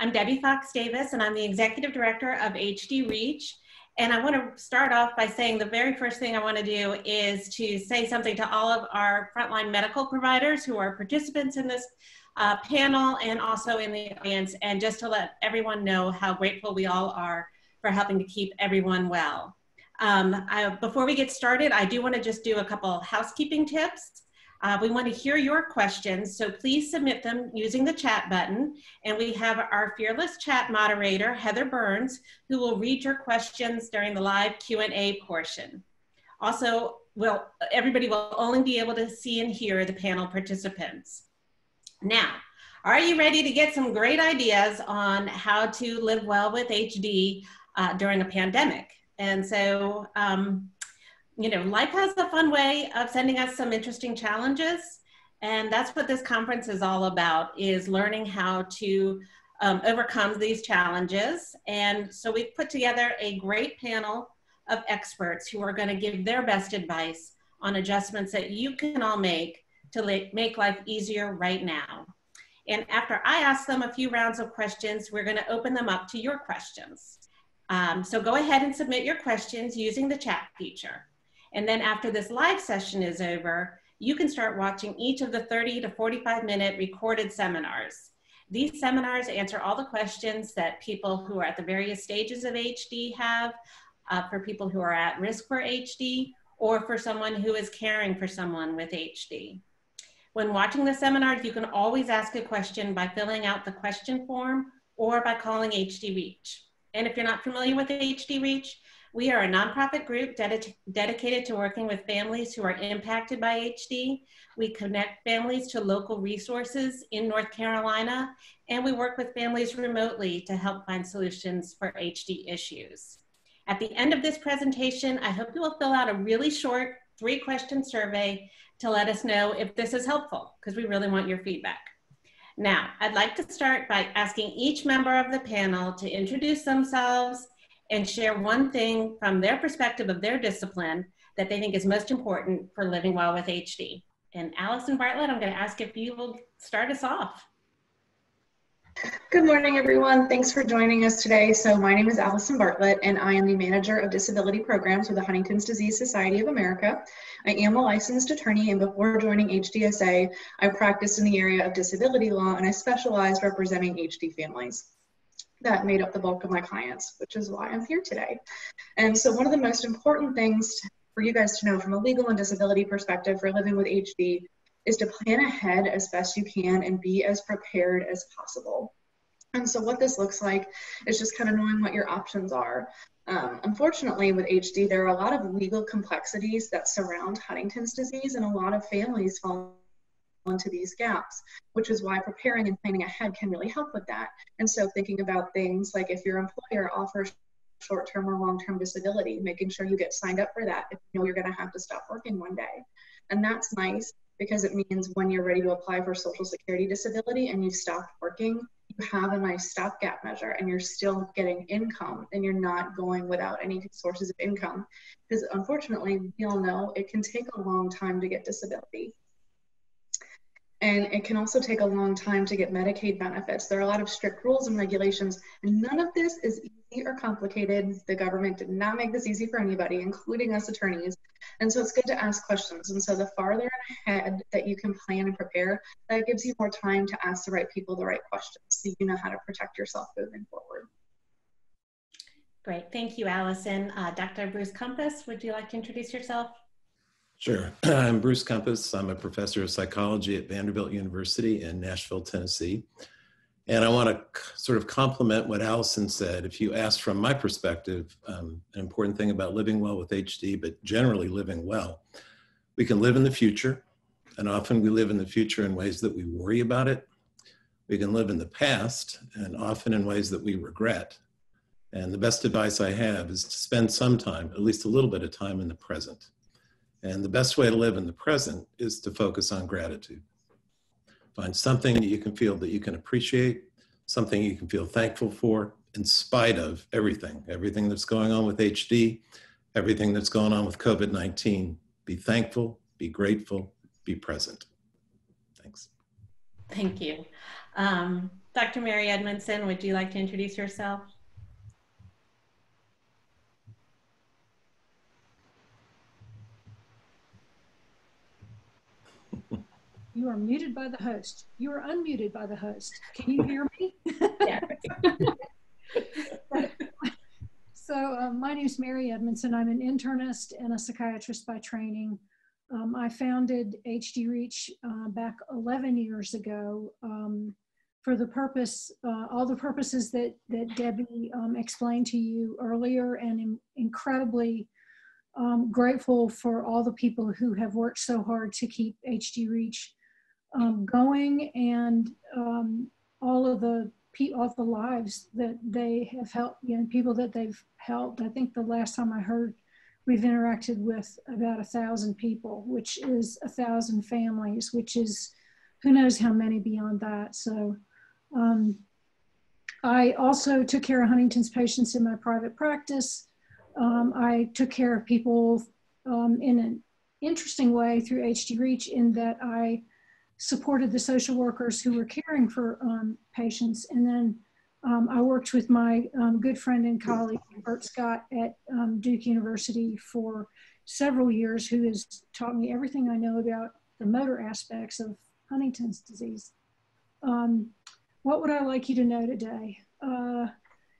I'm Debbie Fox Davis, and I'm the Executive Director of HD Reach. And I want to start off by saying the very first thing I want to do is to say something to all of our frontline medical providers who are participants in this uh, panel and also in the audience, and just to let everyone know how grateful we all are for helping to keep everyone well. Um, I, before we get started, I do want to just do a couple housekeeping tips. Uh, we want to hear your questions, so please submit them using the chat button. And we have our fearless chat moderator, Heather Burns, who will read your questions during the live Q&A portion. Also, will everybody will only be able to see and hear the panel participants. Now, are you ready to get some great ideas on how to live well with HD uh, during a pandemic? And so, um, you know, life has a fun way of sending us some interesting challenges. And that's what this conference is all about, is learning how to um, overcome these challenges. And so we've put together a great panel of experts who are gonna give their best advice on adjustments that you can all make to make life easier right now. And after I ask them a few rounds of questions, we're gonna open them up to your questions. Um, so go ahead and submit your questions using the chat feature. And then after this live session is over, you can start watching each of the 30 to 45 minute recorded seminars. These seminars answer all the questions that people who are at the various stages of HD have, uh, for people who are at risk for HD, or for someone who is caring for someone with HD. When watching the seminars, you can always ask a question by filling out the question form or by calling HD Reach. And if you're not familiar with HD Reach, we are a nonprofit group ded dedicated to working with families who are impacted by HD. We connect families to local resources in North Carolina, and we work with families remotely to help find solutions for HD issues. At the end of this presentation, I hope you will fill out a really short three question survey to let us know if this is helpful, because we really want your feedback. Now, I'd like to start by asking each member of the panel to introduce themselves and share one thing from their perspective of their discipline that they think is most important for living well with HD. And Allison Bartlett, I'm going to ask if you will start us off. Good morning, everyone. Thanks for joining us today. So my name is Allison Bartlett, and I am the Manager of Disability Programs with the Huntington's Disease Society of America. I am a licensed attorney, and before joining HDSA, I practiced in the area of disability law, and I specialized representing HD families that made up the bulk of my clients, which is why I'm here today. And so one of the most important things for you guys to know from a legal and disability perspective for living with HD is to plan ahead as best you can and be as prepared as possible. And so what this looks like is just kind of knowing what your options are. Um, unfortunately, with HD, there are a lot of legal complexities that surround Huntington's disease, and a lot of families fall into these gaps, which is why preparing and planning ahead can really help with that. And so thinking about things like if your employer offers short-term or long-term disability, making sure you get signed up for that if you know you're gonna have to stop working one day. And that's nice because it means when you're ready to apply for social security disability and you've stopped working, you have a nice stopgap measure and you're still getting income and you're not going without any sources of income. Because unfortunately, we all know it can take a long time to get disability. And it can also take a long time to get Medicaid benefits. There are a lot of strict rules and regulations, and none of this is easy or complicated. The government did not make this easy for anybody, including us attorneys. And so it's good to ask questions. And so the farther ahead that you can plan and prepare, that gives you more time to ask the right people the right questions so you know how to protect yourself moving forward. Great. Thank you, Allison. Uh, Dr. Bruce Compas, would you like to introduce yourself? Sure. I'm Bruce Compas. I'm a professor of psychology at Vanderbilt University in Nashville, Tennessee. And I want to sort of complement what Allison said. If you ask from my perspective, um, an important thing about living well with HD, but generally living well, we can live in the future. And often we live in the future in ways that we worry about it. We can live in the past and often in ways that we regret. And the best advice I have is to spend some time, at least a little bit of time in the present. And the best way to live in the present is to focus on gratitude. Find something that you can feel that you can appreciate, something you can feel thankful for, in spite of everything, everything that's going on with HD, everything that's going on with COVID 19. Be thankful, be grateful, be present. Thanks. Thank you. Um, Dr. Mary Edmondson, would you like to introduce yourself? You are muted by the host. You are unmuted by the host. Can you hear me? So uh, my name is Mary Edmondson. I'm an internist and a psychiatrist by training. Um, I founded HD Reach uh, back 11 years ago um, for the purpose, uh, all the purposes that, that Debbie um, explained to you earlier and in, incredibly um, grateful for all the people who have worked so hard to keep HD Reach um, going and um, all of the all the lives that they have helped, you know, people that they've helped. I think the last time I heard, we've interacted with about a thousand people, which is a thousand families, which is who knows how many beyond that. So um, I also took care of Huntington's patients in my private practice. Um, I took care of people um, in an interesting way through HD Reach in that I supported the social workers who were caring for um, patients. And then um, I worked with my um, good friend and colleague, Bert Scott, at um, Duke University for several years, who has taught me everything I know about the motor aspects of Huntington's disease. Um, what would I like you to know today? Uh,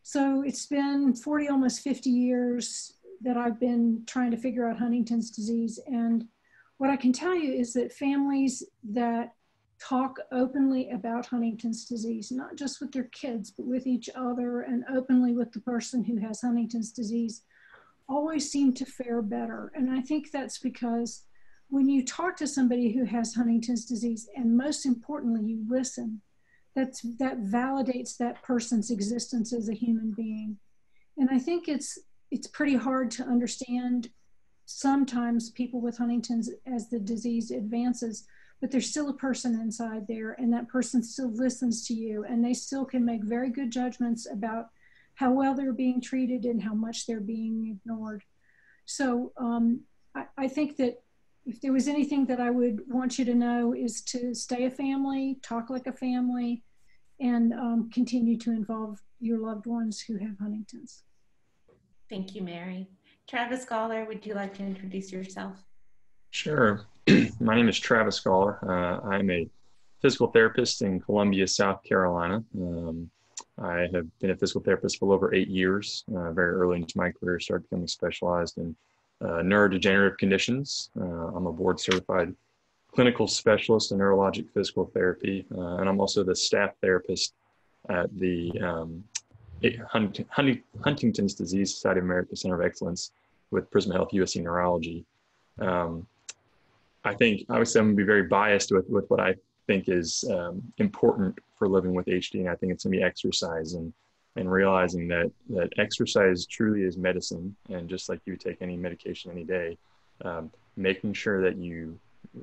so it's been 40, almost 50 years that I've been trying to figure out Huntington's disease. And what I can tell you is that families that talk openly about Huntington's disease, not just with their kids, but with each other and openly with the person who has Huntington's disease, always seem to fare better. And I think that's because when you talk to somebody who has Huntington's disease, and most importantly, you listen, that's, that validates that person's existence as a human being. And I think it's, it's pretty hard to understand sometimes people with Huntington's as the disease advances, but there's still a person inside there, and that person still listens to you, and they still can make very good judgments about how well they're being treated and how much they're being ignored. So um, I, I think that if there was anything that I would want you to know is to stay a family, talk like a family, and um, continue to involve your loved ones who have Huntington's. Thank you, Mary. Travis Scholar, would you like to introduce yourself? Sure. My name is Travis Scholar. Uh, I'm a physical therapist in Columbia, South Carolina. Um, I have been a physical therapist for over eight years. Uh, very early into my career, started becoming specialized in uh, neurodegenerative conditions. Uh, I'm a board certified clinical specialist in neurologic physical therapy, uh, and I'm also the staff therapist at the um, Huntington's Disease Society of America Center of Excellence with Prisma Health USC Neurology. Um, I think obviously I'm going to be very biased with, with what I think is um, important for living with HD, and I think it's to be exercise and and realizing that that exercise truly is medicine, and just like you take any medication any day, um, making sure that you,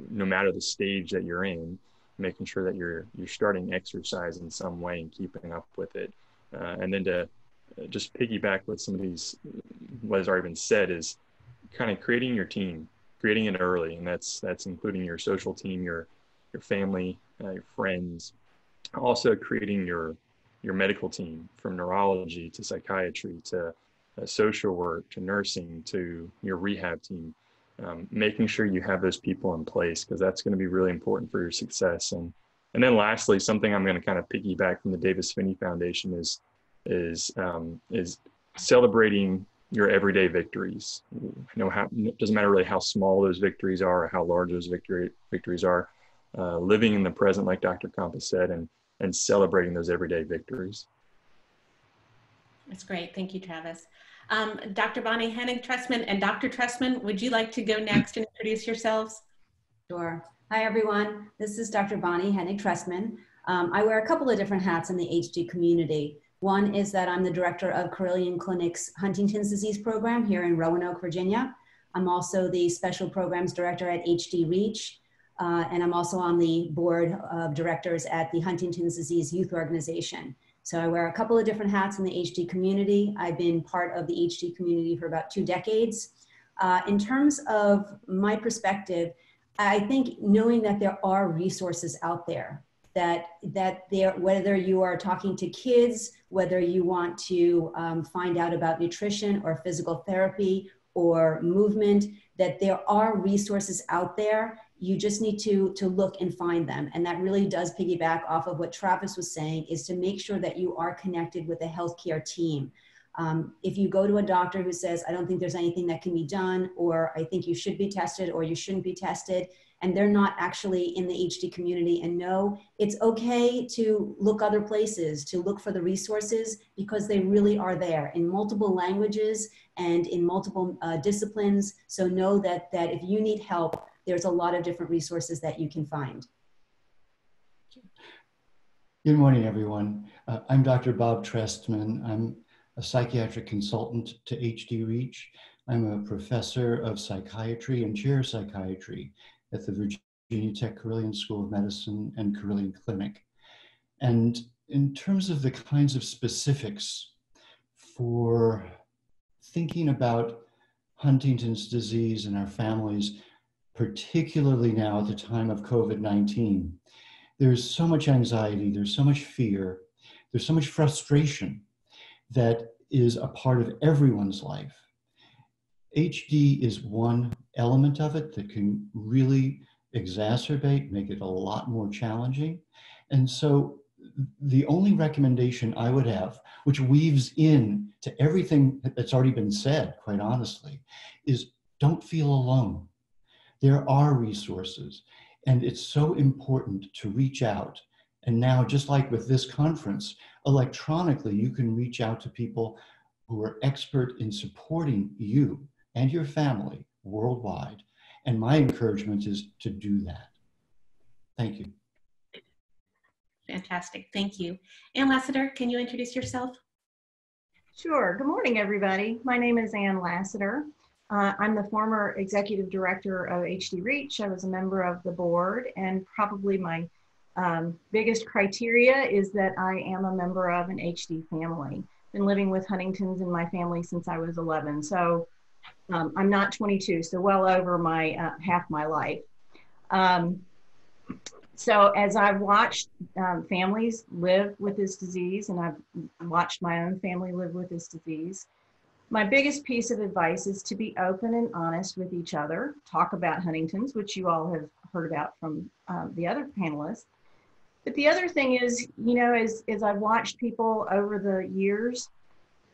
no matter the stage that you're in, making sure that you're you're starting exercise in some way and keeping up with it, uh, and then to just piggyback with some of these what has already been said is kind of creating your team creating it early and that's that's including your social team your your family uh, your friends also creating your your medical team from neurology to psychiatry to uh, social work to nursing to your rehab team. Um, making sure you have those people in place because that's going to be really important for your success. And and then lastly something i'm going to kind of piggyback from the Davis Phinney foundation is is um, is celebrating your everyday victories. You know, how, it doesn't matter really how small those victories are or how large those victory, victories are. Uh, living in the present, like Dr. Compas said, and and celebrating those everyday victories. That's great. Thank you, Travis. Um, Dr. Bonnie Hennig Trestman and Dr. Trestman, would you like to go next and introduce yourselves? Sure. Hi, everyone. This is Dr. Bonnie Hennig Trestman. Um, I wear a couple of different hats in the HD community. One is that I'm the director of Carilion Clinic's Huntington's disease program here in Roanoke, Virginia. I'm also the special programs director at HD Reach, uh, and I'm also on the board of directors at the Huntington's Disease Youth Organization. So I wear a couple of different hats in the HD community. I've been part of the HD community for about two decades. Uh, in terms of my perspective, I think knowing that there are resources out there that that there whether you are talking to kids whether you want to um, find out about nutrition or physical therapy or movement that there are resources out there. You just need to to look and find them. And that really does piggyback off of what travis was saying is to make sure that you are connected with a healthcare team. Um, if you go to a doctor who says i don't think there's anything that can be done or i think you should be tested or you shouldn't be tested and they're not actually in the HD community and know it's okay to look other places, to look for the resources because they really are there in multiple languages and in multiple uh, disciplines. So know that, that if you need help, there's a lot of different resources that you can find. Good morning, everyone. Uh, I'm Dr. Bob Trestman. I'm a psychiatric consultant to HD Reach. I'm a professor of psychiatry and chair psychiatry at the Virginia Tech Carilion School of Medicine and Carilion Clinic. And in terms of the kinds of specifics for thinking about Huntington's disease in our families, particularly now at the time of COVID 19, there's so much anxiety, there's so much fear, there's so much frustration that is a part of everyone's life. HD is one element of it that can really exacerbate, make it a lot more challenging. And so the only recommendation I would have, which weaves in to everything that's already been said, quite honestly, is don't feel alone. There are resources, and it's so important to reach out. And now, just like with this conference, electronically, you can reach out to people who are expert in supporting you and your family worldwide. And my encouragement is to do that. Thank you. Fantastic. Thank you. Ann Lassiter, can you introduce yourself? Sure. Good morning, everybody. My name is Ann Lassiter. Uh, I'm the former executive director of HD Reach. I was a member of the board, and probably my um, biggest criteria is that I am a member of an HD family. Been living with Huntington's in my family since I was 11. So um, I'm not 22, so well over my uh, half my life. Um, so as I've watched um, families live with this disease, and I've watched my own family live with this disease, my biggest piece of advice is to be open and honest with each other. Talk about Huntington's, which you all have heard about from um, the other panelists. But the other thing is, you know, as, as I've watched people over the years,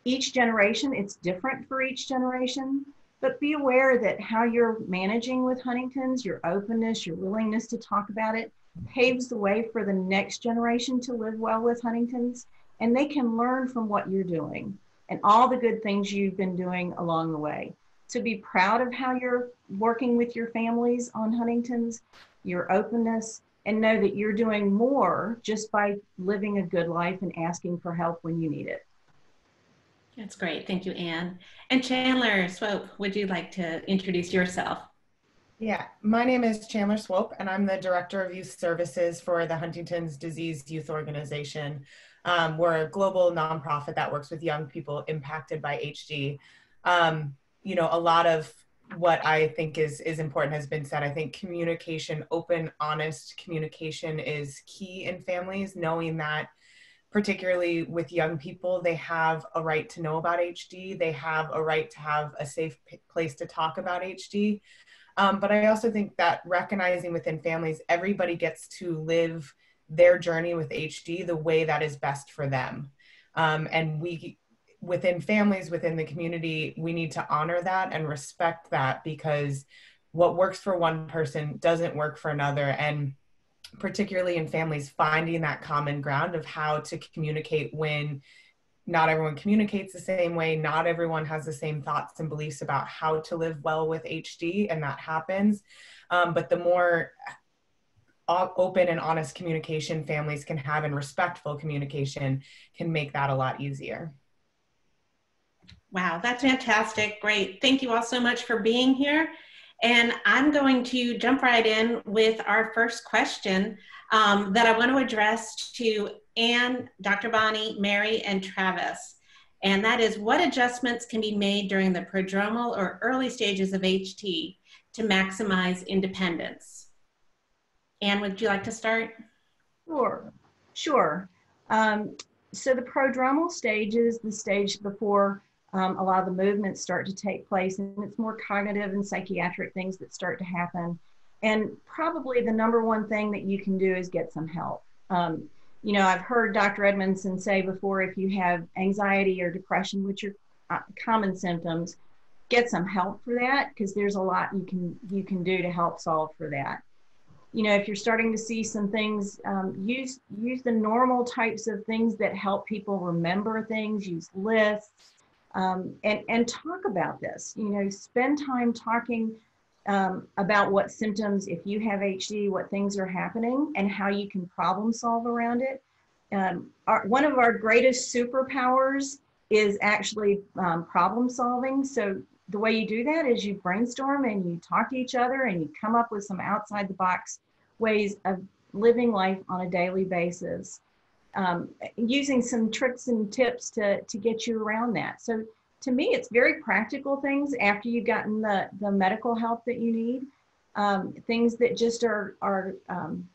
each generation, it's different for each generation. But be aware that how you're managing with Huntington's, your openness, your willingness to talk about it, paves the way for the next generation to live well with Huntington's. And they can learn from what you're doing and all the good things you've been doing along the way. To be proud of how you're working with your families on Huntington's, your openness, and know that you're doing more just by living a good life and asking for help when you need it. That's great. Thank you, Anne. And Chandler Swope, would you like to introduce yourself? Yeah, my name is Chandler Swope, and I'm the Director of Youth Services for the Huntington's Disease Youth Organization. Um, we're a global nonprofit that works with young people impacted by HD. Um, you know, a lot of what I think is is important has been said. I think communication, open, honest communication is key in families, knowing that particularly with young people, they have a right to know about HD. They have a right to have a safe place to talk about HD. Um, but I also think that recognizing within families, everybody gets to live their journey with HD the way that is best for them. Um, and we, within families, within the community, we need to honor that and respect that because what works for one person doesn't work for another. And particularly in families, finding that common ground of how to communicate when not everyone communicates the same way, not everyone has the same thoughts and beliefs about how to live well with HD, and that happens. Um, but the more open and honest communication families can have and respectful communication can make that a lot easier. Wow, that's fantastic. Great. Thank you all so much for being here. And I'm going to jump right in with our first question um, that I want to address to Anne, Dr. Bonnie, Mary, and Travis. And that is what adjustments can be made during the prodromal or early stages of HD to maximize independence? Anne, would you like to start? Sure, sure. Um, so the prodromal stage is the stage before um, a lot of the movements start to take place, and it's more cognitive and psychiatric things that start to happen. And probably the number one thing that you can do is get some help. Um, you know, I've heard Dr. Edmondson say before if you have anxiety or depression, which are uh, common symptoms, get some help for that because there's a lot you can you can do to help solve for that. You know, if you're starting to see some things, um, use use the normal types of things that help people remember things. Use lists um, and and talk about this. You know, spend time talking um, about what symptoms, if you have HD, what things are happening and how you can problem solve around it. Um, our, one of our greatest superpowers is actually um, problem solving. So the way you do that is you brainstorm and you talk to each other and you come up with some outside the box ways of living life on a daily basis. Um, using some tricks and tips to, to get you around that. So to me, it's very practical things after you've gotten the, the medical help that you need. Um, things that just are, are um,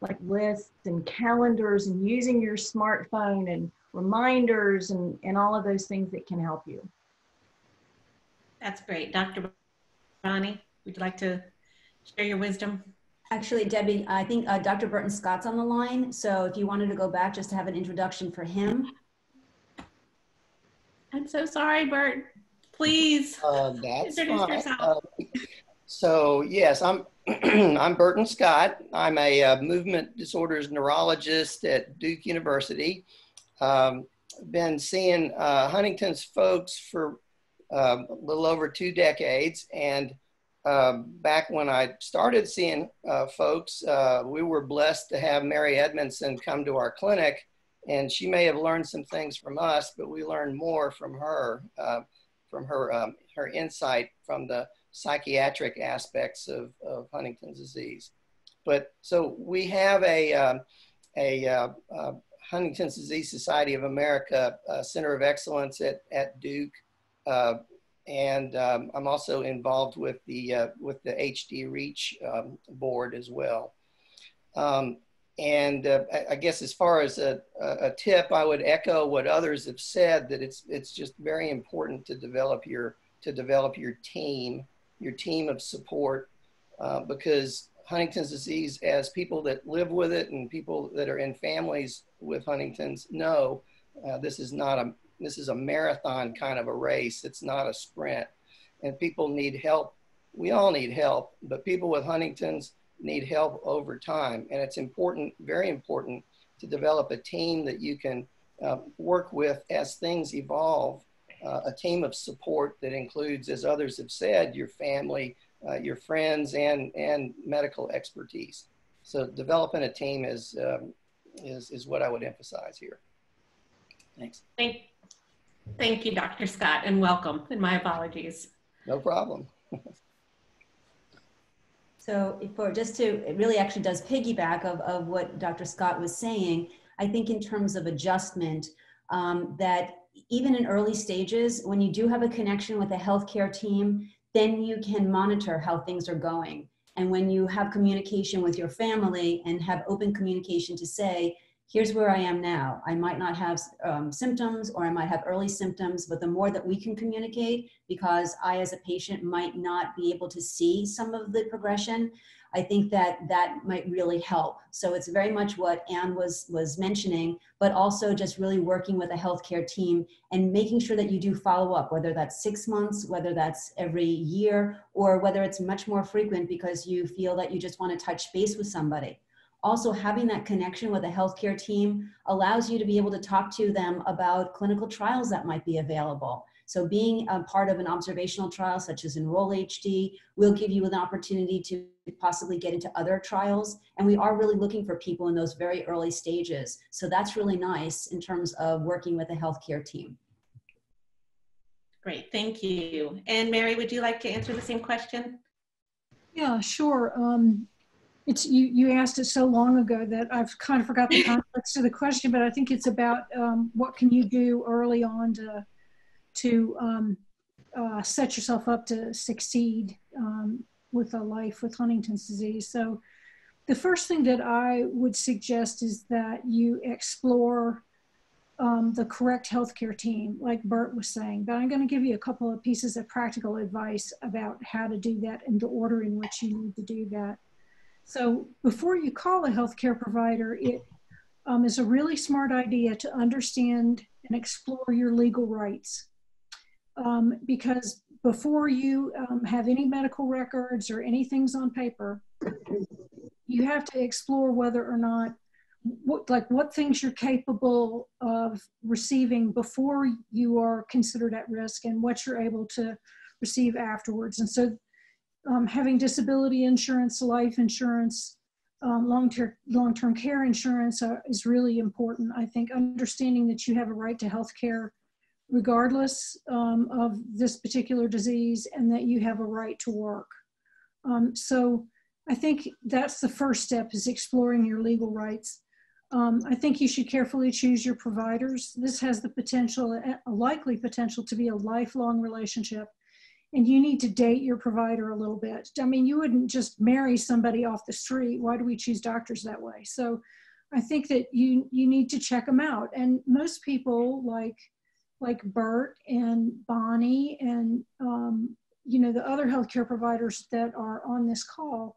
like lists and calendars and using your smartphone and reminders and, and all of those things that can help you. That's great. Dr. Bonnie, would you like to share your wisdom? Actually, Debbie, I think uh, Dr. Burton Scott's on the line. So if you wanted to go back just to have an introduction for him. I'm so sorry, Bert. Please uh, that's introduce fine. yourself. Uh, so yes, I'm I'm Burton Scott. I'm a uh, movement disorders neurologist at Duke University. Um, been seeing uh, Huntington's folks for um, a little over two decades, and uh, back when I started seeing uh, folks, we were blessed to have Mary Edmondson come to our clinic and she may have learned some things from us, but we learned more from her, uh, from her um, her insight from the psychiatric aspects of, of Huntington's disease. But so we have a um, a uh, uh, Huntington's Disease Society of America uh, Center of Excellence at at Duke, uh, and um, I'm also involved with the uh, with the HD Reach um, board as well. Um, and uh, I guess as far as a, a tip, I would echo what others have said that it's it's just very important to develop your to develop your team, your team of support, uh, because Huntington's disease, as people that live with it and people that are in families with Huntington's know, uh, this is not a this is a marathon kind of a race. It's not a sprint, and people need help. We all need help, but people with Huntington's need help over time. And it's important, very important, to develop a team that you can uh, work with as things evolve. Uh, a team of support that includes, as others have said, your family, uh, your friends, and and medical expertise. So developing a team is um, is is what I would emphasize here. Thanks. Thank, thank you, Dr. Scott, and welcome. And my apologies. No problem. So for just to, it really actually does piggyback of, of what Dr. Scott was saying. I think in terms of adjustment, um, that even in early stages, when you do have a connection with a healthcare team, then you can monitor how things are going. And when you have communication with your family and have open communication to say, here's where I am now. I might not have um, symptoms or I might have early symptoms, but the more that we can communicate, because I as a patient might not be able to see some of the progression, I think that that might really help. So it's very much what Anne was, was mentioning, but also just really working with a healthcare team and making sure that you do follow up, whether that's six months, whether that's every year, or whether it's much more frequent because you feel that you just want to touch base with somebody also having that connection with a healthcare team allows you to be able to talk to them about clinical trials that might be available. So being a part of an observational trial such as Enroll HD will give you an opportunity to possibly get into other trials. And we are really looking for people in those very early stages. So that's really nice in terms of working with a healthcare team. Great, thank you. And Mary, would you like to answer the same question? Yeah, sure. Um, it's you you asked it so long ago that I've kind of forgot the context of the question, but I think it's about um, what can you do early on to to um, uh, set yourself up to succeed um, with a life with Huntington's disease. So the first thing that I would suggest is that you explore um, the correct healthcare team, like Bert was saying. But I'm going to give you a couple of pieces of practical advice about how to do that and the order in which you need to do that. So before you call a healthcare provider, it um, is a really smart idea to understand and explore your legal rights. Um, because before you um, have any medical records or anything's on paper, you have to explore whether or not what like what things you're capable of receiving before you are considered at risk and what you're able to receive afterwards and so um, having disability insurance life insurance um, long-term long-term care insurance is really important i think understanding that you have a right to health care regardless um, of this particular disease and that you have a right to work um, so i think that's the first step is exploring your legal rights um, I think you should carefully choose your providers. This has the potential, a likely potential to be a lifelong relationship. And you need to date your provider a little bit. I mean, you wouldn't just marry somebody off the street. Why do we choose doctors that way? So I think that you, you need to check them out. And most people like, like Bert and Bonnie and, um, you know, the other healthcare providers that are on this call,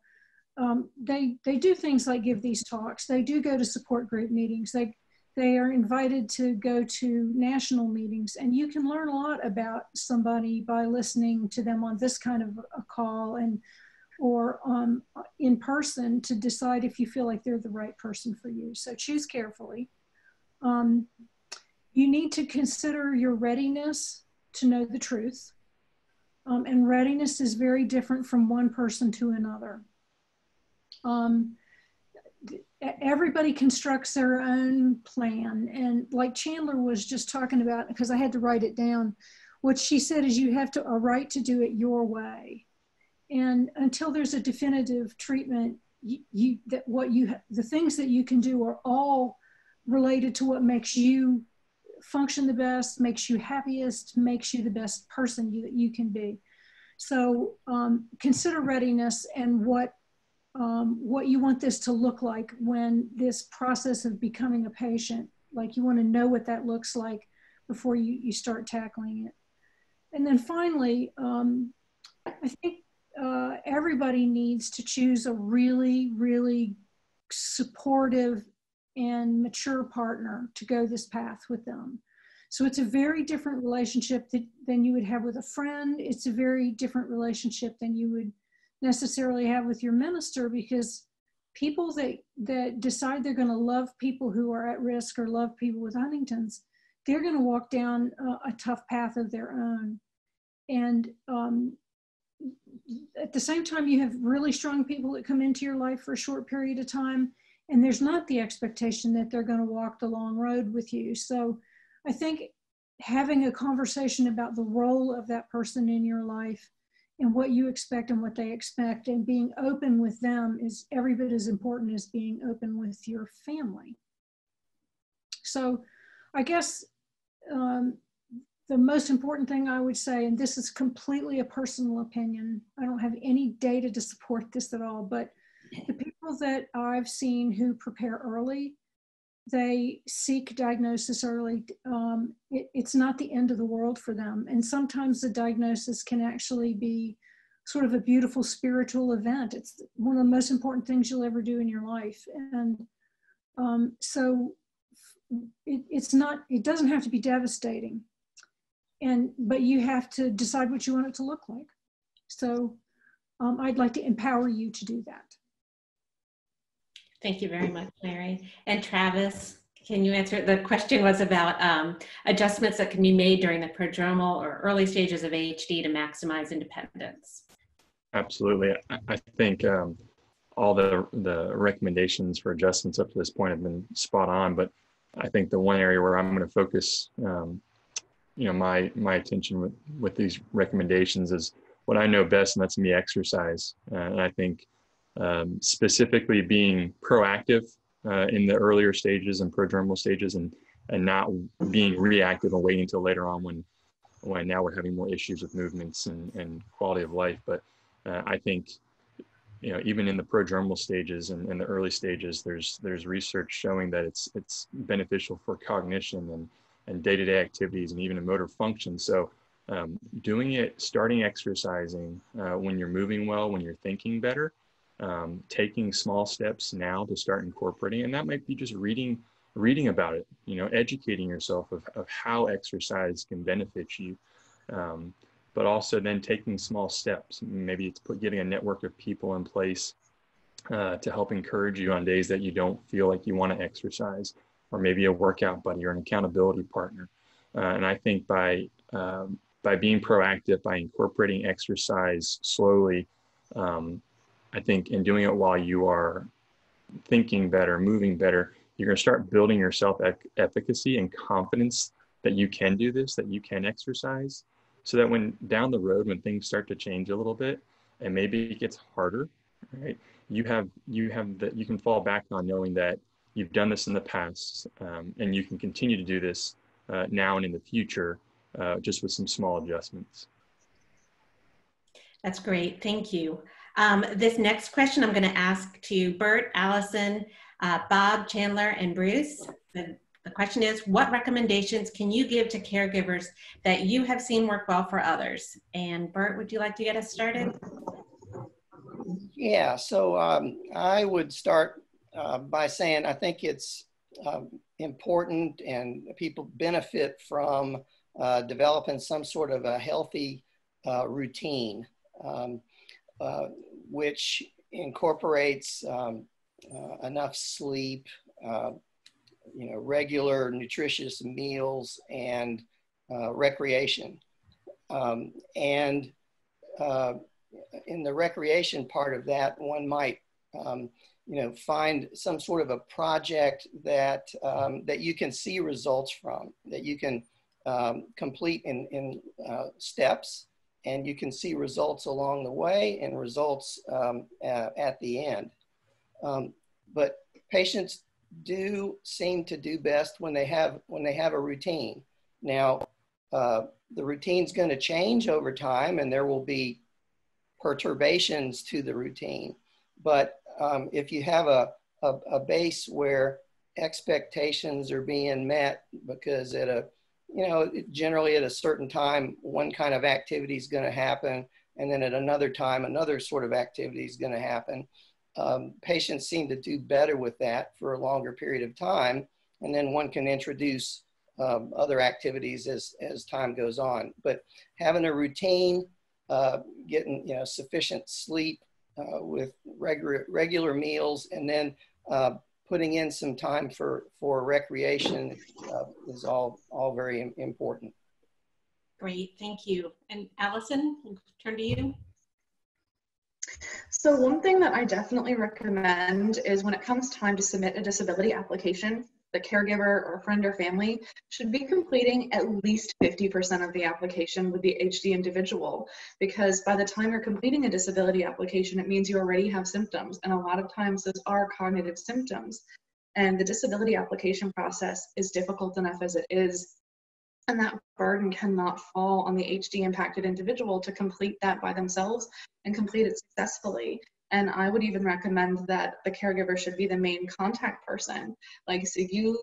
um, they they do things like give these talks. They do go to support group meetings. They they are invited to go to national meetings, and you can learn a lot about somebody by listening to them on this kind of a call and or um, in person to decide if you feel like they're the right person for you. So choose carefully. Um, you need to consider your readiness to know the truth. Um, and readiness is very different from one person to another. Um, everybody constructs their own plan. And like Chandler was just talking about, because I had to write it down, what she said is you have to, a right to do it your way. And until there's a definitive treatment, you, you that what you the things that you can do are all related to what makes you function the best, makes you happiest, makes you the best person you, that you can be. So um, consider readiness and what um, what you want this to look like when this process of becoming a patient, like you want to know what that looks like before you, you start tackling it. And then finally, um, I think uh, everybody needs to choose a really, really supportive and mature partner to go this path with them. So it's a very different relationship that, than you would have with a friend. It's a very different relationship than you would necessarily have with your minister because people that that decide they're going to love people who are at risk or love people with huntington's they're going to walk down a, a, tough path of their own. And um, at the same time you have really strong people that come into your life for a short period of time and there's not the expectation that they're going to walk the long road with you. So i think having a conversation about the role of that person in your life and what you expect and what they expect and being open with them is every bit as important as being open with your family. So i guess um, the most important thing i would say and this is completely a personal opinion i don't have any data to support this at all but the people that i've seen who prepare early they seek diagnosis early, um, it, it's not the end of the world for them. And sometimes the diagnosis can actually be sort of a beautiful spiritual event. It's one of the most important things you'll ever do in your life. And um, so it, it's not, it doesn't have to be devastating. And, but you have to decide what you want it to look like. So um, I'd like to empower you to do that. Thank you very much, Mary. And Travis, can you answer? The question was about um, adjustments that can be made during the prodromal or early stages of AHD to maximize independence. Absolutely. I think um, all the, the recommendations for adjustments up to this point have been spot on, but I think the one area where I'm going to focus, um, you know, my, my attention with, with these recommendations is what I know best, and that's me exercise. Uh, and I think um, specifically being proactive uh, in the earlier stages and prodromal stages and and not being reactive and waiting until later on when when now we're having more issues with movements and, and quality of life but uh, i think you know, even in the prodromal stages and in the early stages, there's there's research showing that it's it's beneficial for cognition and and day-to-day activities and even motor function. So um, doing it, starting exercising uh, when you're moving well, when you're thinking better, um, taking small steps now to start incorporating, and that might be just reading reading about it, you know, educating yourself of, of how exercise can benefit you. Um, but also then taking small steps. Maybe it's put, getting a network of people in place uh, to help encourage you on days that you don't feel like you want to exercise, or maybe a workout buddy or an accountability partner. Uh, and I think by um, by being proactive, by incorporating exercise slowly, um, I think in doing it while you are thinking better, moving better, you're going to start building your self efficacy and confidence that you can do this, that you can exercise, so that when down the road when things start to change a little bit and maybe it gets harder right you have you have that you can fall back on knowing that you've done this in the past um, and you can continue to do this uh, now and in the future uh, just with some small adjustments. That's great. Thank you um, this next question i'm going to ask to bert allison uh, bob chandler and bruce the the question is, what recommendations can you give to caregivers that you have seen work well for others? And Bert, would you like to get us started? Yeah, so um, I would start uh, by saying I think it's um, important and people benefit from uh, developing some sort of a healthy uh, routine, um, uh, which incorporates um, uh, enough sleep, uh, you know, regular nutritious meals and uh, recreation. Um, and uh, in the recreation part of that, one might, um, you know, find some sort of a project that um, that you can see results from, that you can um, complete in in steps, and you can see results along the way and results um, at the end. Um, but patients do seem to do best when they have when they have a routine. Now, uh, the routine's going to change over time, and there will be perturbations to the routine. But um, if you have a, a, a base where expectations are being met, because at a you know generally at a certain time one kind of activity is going to happen, and then at another time another sort of activity is going to happen um, patients seem to do better with that for a longer period of time. And then one can introduce um, other activities as, as time goes on. But having a routine, uh, getting you know sufficient sleep uh, with regular regular meals, and then uh, putting in some time for for recreation uh, is all all very important. Great, thank you. And Allison, I'll turn to you. So one thing that I definitely recommend is when it comes time to submit a disability application, the caregiver or friend or family should be completing at least 50% of the application with the HD individual because by the time you're completing a disability application, it means you already have symptoms. And a lot of times those are cognitive symptoms. And the disability application process is difficult enough as it is and that burden cannot fall on the HD impacted individual to complete that by themselves and complete it successfully. And I would even recommend that the caregiver should be the main contact person. Like, so you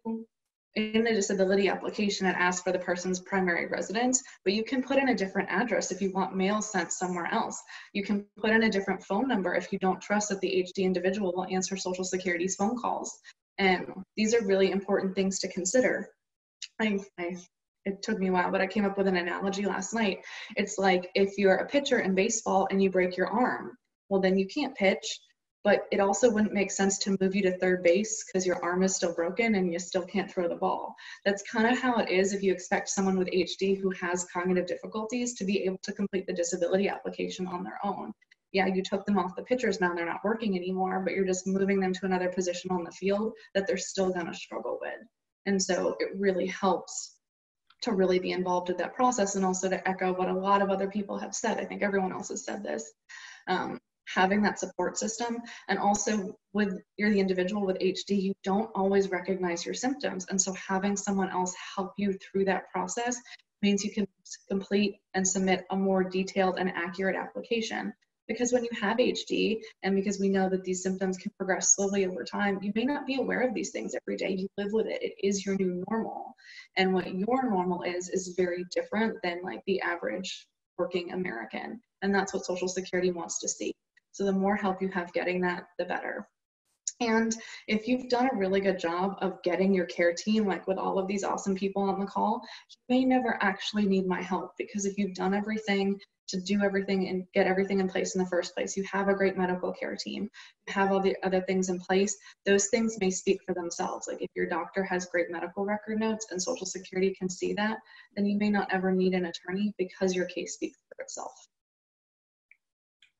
in the disability application, it asks for the person's primary residence, but you can put in a different address if you want mail sent somewhere else. You can put in a different phone number if you don't trust that the HD individual will answer Social Security's phone calls. And these are really important things to consider. I, I it took me a while, but I came up with an analogy last night. It's like if you're a pitcher in baseball and you break your arm, well, then you can't pitch, but it also wouldn't make sense to move you to third base because your arm is still broken and you still can't throw the ball. That's kind of how it is if you expect someone with HD who has cognitive difficulties to be able to complete the disability application on their own. Yeah, you took them off the pitchers now, they're not working anymore, but you're just moving them to another position on the field that they're still going to struggle with. And so it really helps to really be involved in that process and also to echo what a lot of other people have said. I think everyone else has said this. Um, having that support system and also with you're the individual with HD, you don't always recognize your symptoms. And so having someone else help you through that process means you can complete and submit a more detailed and accurate application. Because when you have HD, and because we know that these symptoms can progress slowly over time, you may not be aware of these things every day. You live with it. It is your new normal. And what your normal is, is very different than like the average working American. And that's what Social Security wants to see. So the more help you have getting that, the better. And if you've done a really good job of getting your care team, like with all of these awesome people on the call, you may never actually need my help because if you've done everything to do everything and get everything in place in the first place, you have a great medical care team, you have all the other things in place, those things may speak for themselves. Like if your doctor has great medical record notes and Social Security can see that, then you may not ever need an attorney because your case speaks for itself.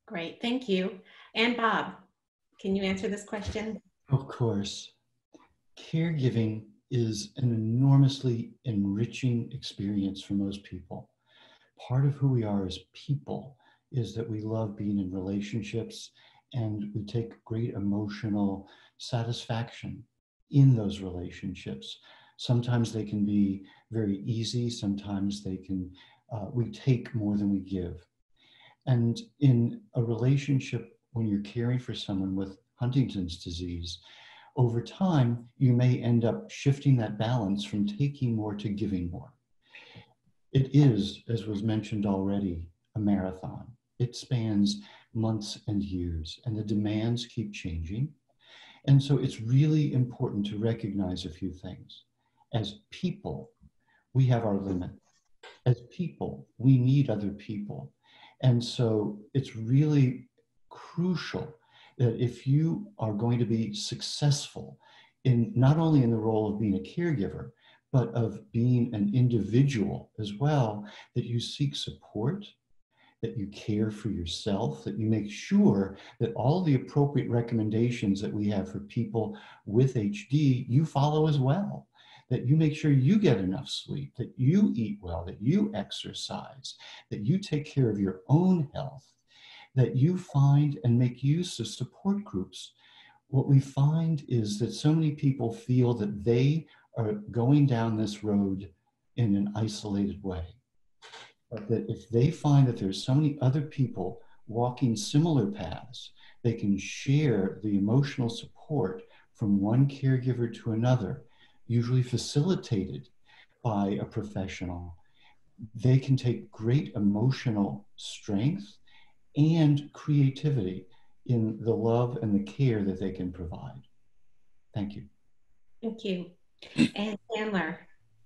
Great, thank you. And Bob, can you answer this question? Of course. Caregiving is an enormously enriching experience for most people. Part of who we are as people is that we love being in relationships and we take great emotional satisfaction in those relationships. Sometimes they can be very easy, sometimes they can, uh, we take more than we give. And in a relationship, when you're caring for someone with Huntington's disease, over time, you may end up shifting that balance from taking more to giving more. It is, as was mentioned already, a marathon. It spans months and years, and the demands keep changing. And so it's really important to recognize a few things. As people, we have our limit. As people, we need other people. And so it's really crucial that if you are going to be successful in not only in the role of being a caregiver, but of being an individual as well, that you seek support, that you care for yourself, that you make sure that all the appropriate recommendations that we have for people with HD, you follow as well that you make sure you get enough sleep, that you eat well, that you exercise, that you take care of your own health, that you find and make use of support groups. What we find is that so many people feel that they are going down this road in an isolated way. But that if they find that there's so many other people walking similar paths, they can share the emotional support from one caregiver to another usually facilitated by a professional, they can take great emotional strength and creativity in the love and the care that they can provide. Thank you. Thank you. And Chandler,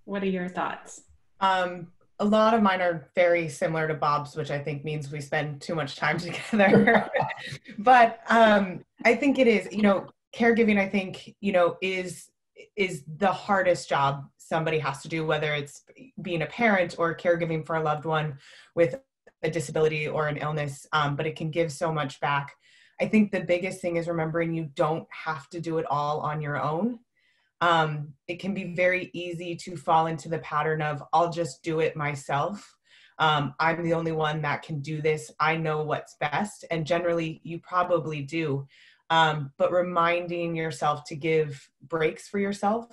what are your thoughts? Um, a lot of mine are very similar to Bob's, which I think means we spend too much time together. but um, I think it is, you know, caregiving, I think, you know, is is the hardest job somebody has to do, whether it's being a parent or caregiving for a loved one with a disability or an illness, um, but it can give so much back. I think the biggest thing is remembering you don't have to do it all on your own. Um, it can be very easy to fall into the pattern of, I'll just do it myself. Um, I'm the only one that can do this. I know what's best. And generally, you probably do um, but reminding yourself to give breaks for yourself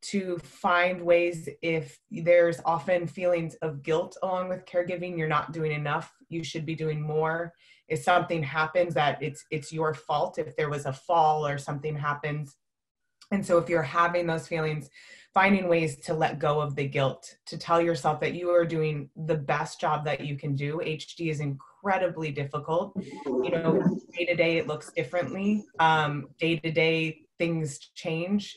to find ways if there's often feelings of guilt along with caregiving you're not doing enough you should be doing more. If something happens that it's it's your fault if there was a fall or something happens. And so if you're having those feelings finding ways to let go of the guilt to tell yourself that you are doing the best job that you can do. Hd is incredibly difficult. You know day to day it looks differently. Um, day to day things change.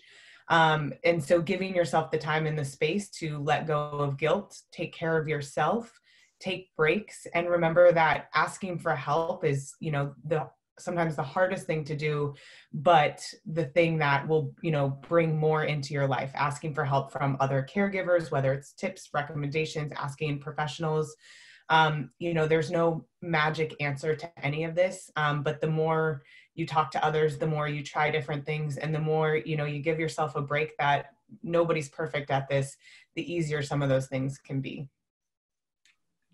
Um, and so giving yourself the time and the space to let go of guilt take care of yourself take breaks and remember that asking for help is you know the sometimes the hardest thing to do but the thing that will you know bring more into your life. Asking for help from other caregivers whether it's tips recommendations asking professionals um, you know there's no magic answer to any of this um, but the more you talk to others the more you try different things and the more you know you give yourself a break that nobody's perfect at this the easier some of those things can be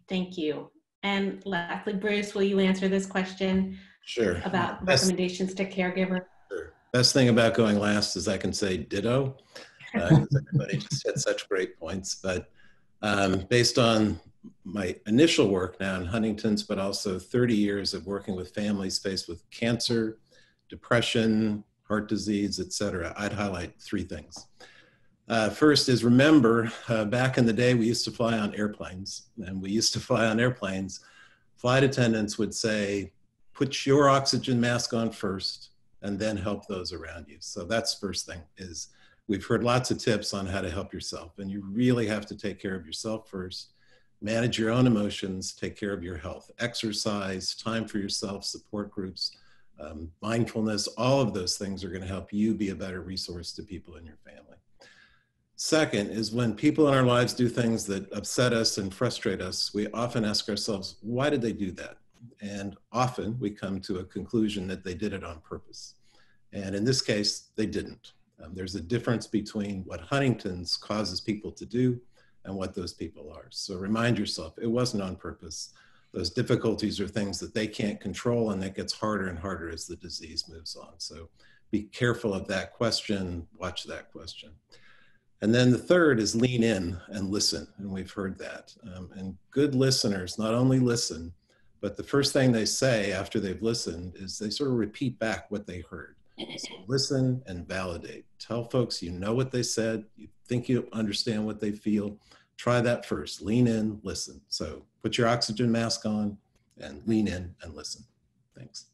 thank you and lastly bruce will you answer this question Sure. About Best, recommendations to caregiver. Sure. Best thing about going last is I can say ditto. Uh, everybody just had such great points. But um, based on my initial work now in Huntington's, but also 30 years of working with families faced with cancer, depression, heart disease, et cetera, I'd highlight three things. Uh, first is remember, uh, back in the day, we used to fly on airplanes, and we used to fly on airplanes. Flight attendants would say, put your oxygen mask on first, and then help those around you. So that's first thing is we've heard lots of tips on how to help yourself, and you really have to take care of yourself first. Manage your own emotions, take care of your health, exercise, time for yourself, support groups, um, mindfulness, all of those things are going to help you be a better resource to people in your family. Second is when people in our lives do things that upset us and frustrate us, we often ask ourselves, why did they do that? And often we come to a conclusion that they did it on purpose. And in this case, they didn't. Um, there's a difference between what Huntington's causes people to do and what those people are. So remind yourself, it wasn't on purpose. Those difficulties are things that they can't control, and that gets harder and harder as the disease moves on. So be careful of that question, watch that question. And then the third is lean in and listen. And we've heard that. Um, and good listeners not only listen, but the first thing they say after they've listened is they sort of repeat back what they heard. So listen and validate. Tell folks you know what they said, you think you understand what they feel. Try that first. Lean in, listen. So put your oxygen mask on and lean in and listen. Thanks.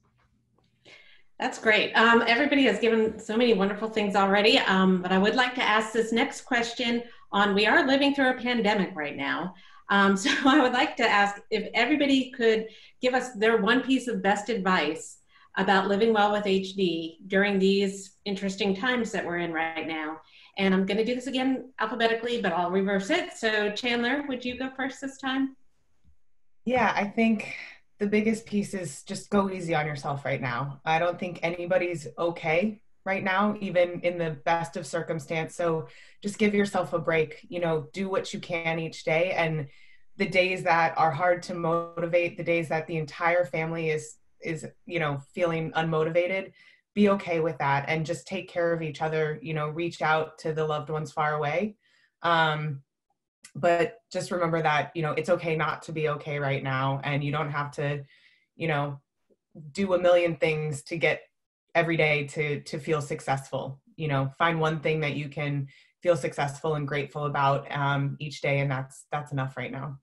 That's great. Um, everybody has given so many wonderful things already, um, but I would like to ask this next question on we are living through a pandemic right now. Um, so I would like to ask if everybody could give us their one piece of best advice about living well with HD during these interesting times that we're in right now. And I'm going to do this again alphabetically, but I'll reverse it. So Chandler, would you go first this time? Yeah, I think the biggest piece is just go easy on yourself right now. I don't think anybody's okay right now, even in the best of circumstance. So just give yourself a break, you know, do what you can each day. And the days that are hard to motivate, the days that the entire family is is, you know, feeling unmotivated, be okay with that and just take care of each other, you know, reach out to the loved ones far away. Um, but just remember that you know it's okay not to be okay right now and you don't have to you know do a million things to get every day to to feel successful. You know find one thing that you can feel successful and grateful about um, each day and that's that's enough right now.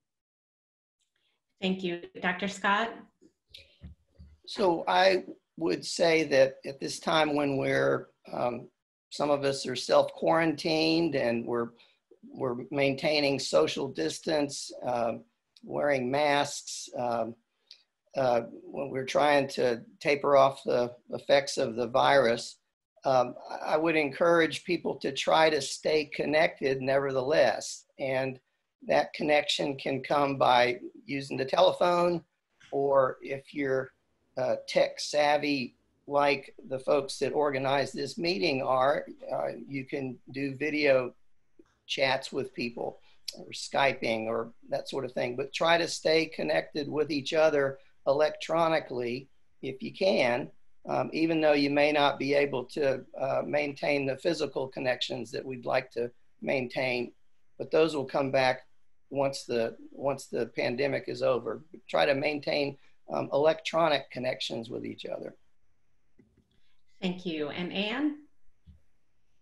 Thank you. Dr scott? So i would say that at this time when we're um, some of us are self quarantined and we're we're maintaining social distance, uh, wearing masks. Um, uh, when we're trying to taper off the effects of the virus, um, I would encourage people to try to stay connected nevertheless. And that connection can come by using the telephone, or if you're uh, tech savvy like the folks that organize this meeting are, uh, you can do video chats with people or Skyping or that sort of thing. But try to stay connected with each other electronically if you can, um, even though you may not be able to uh, maintain the physical connections that we'd like to maintain. But those will come back once the once the pandemic is over. Try to maintain um, electronic connections with each other. Thank you. And Anne?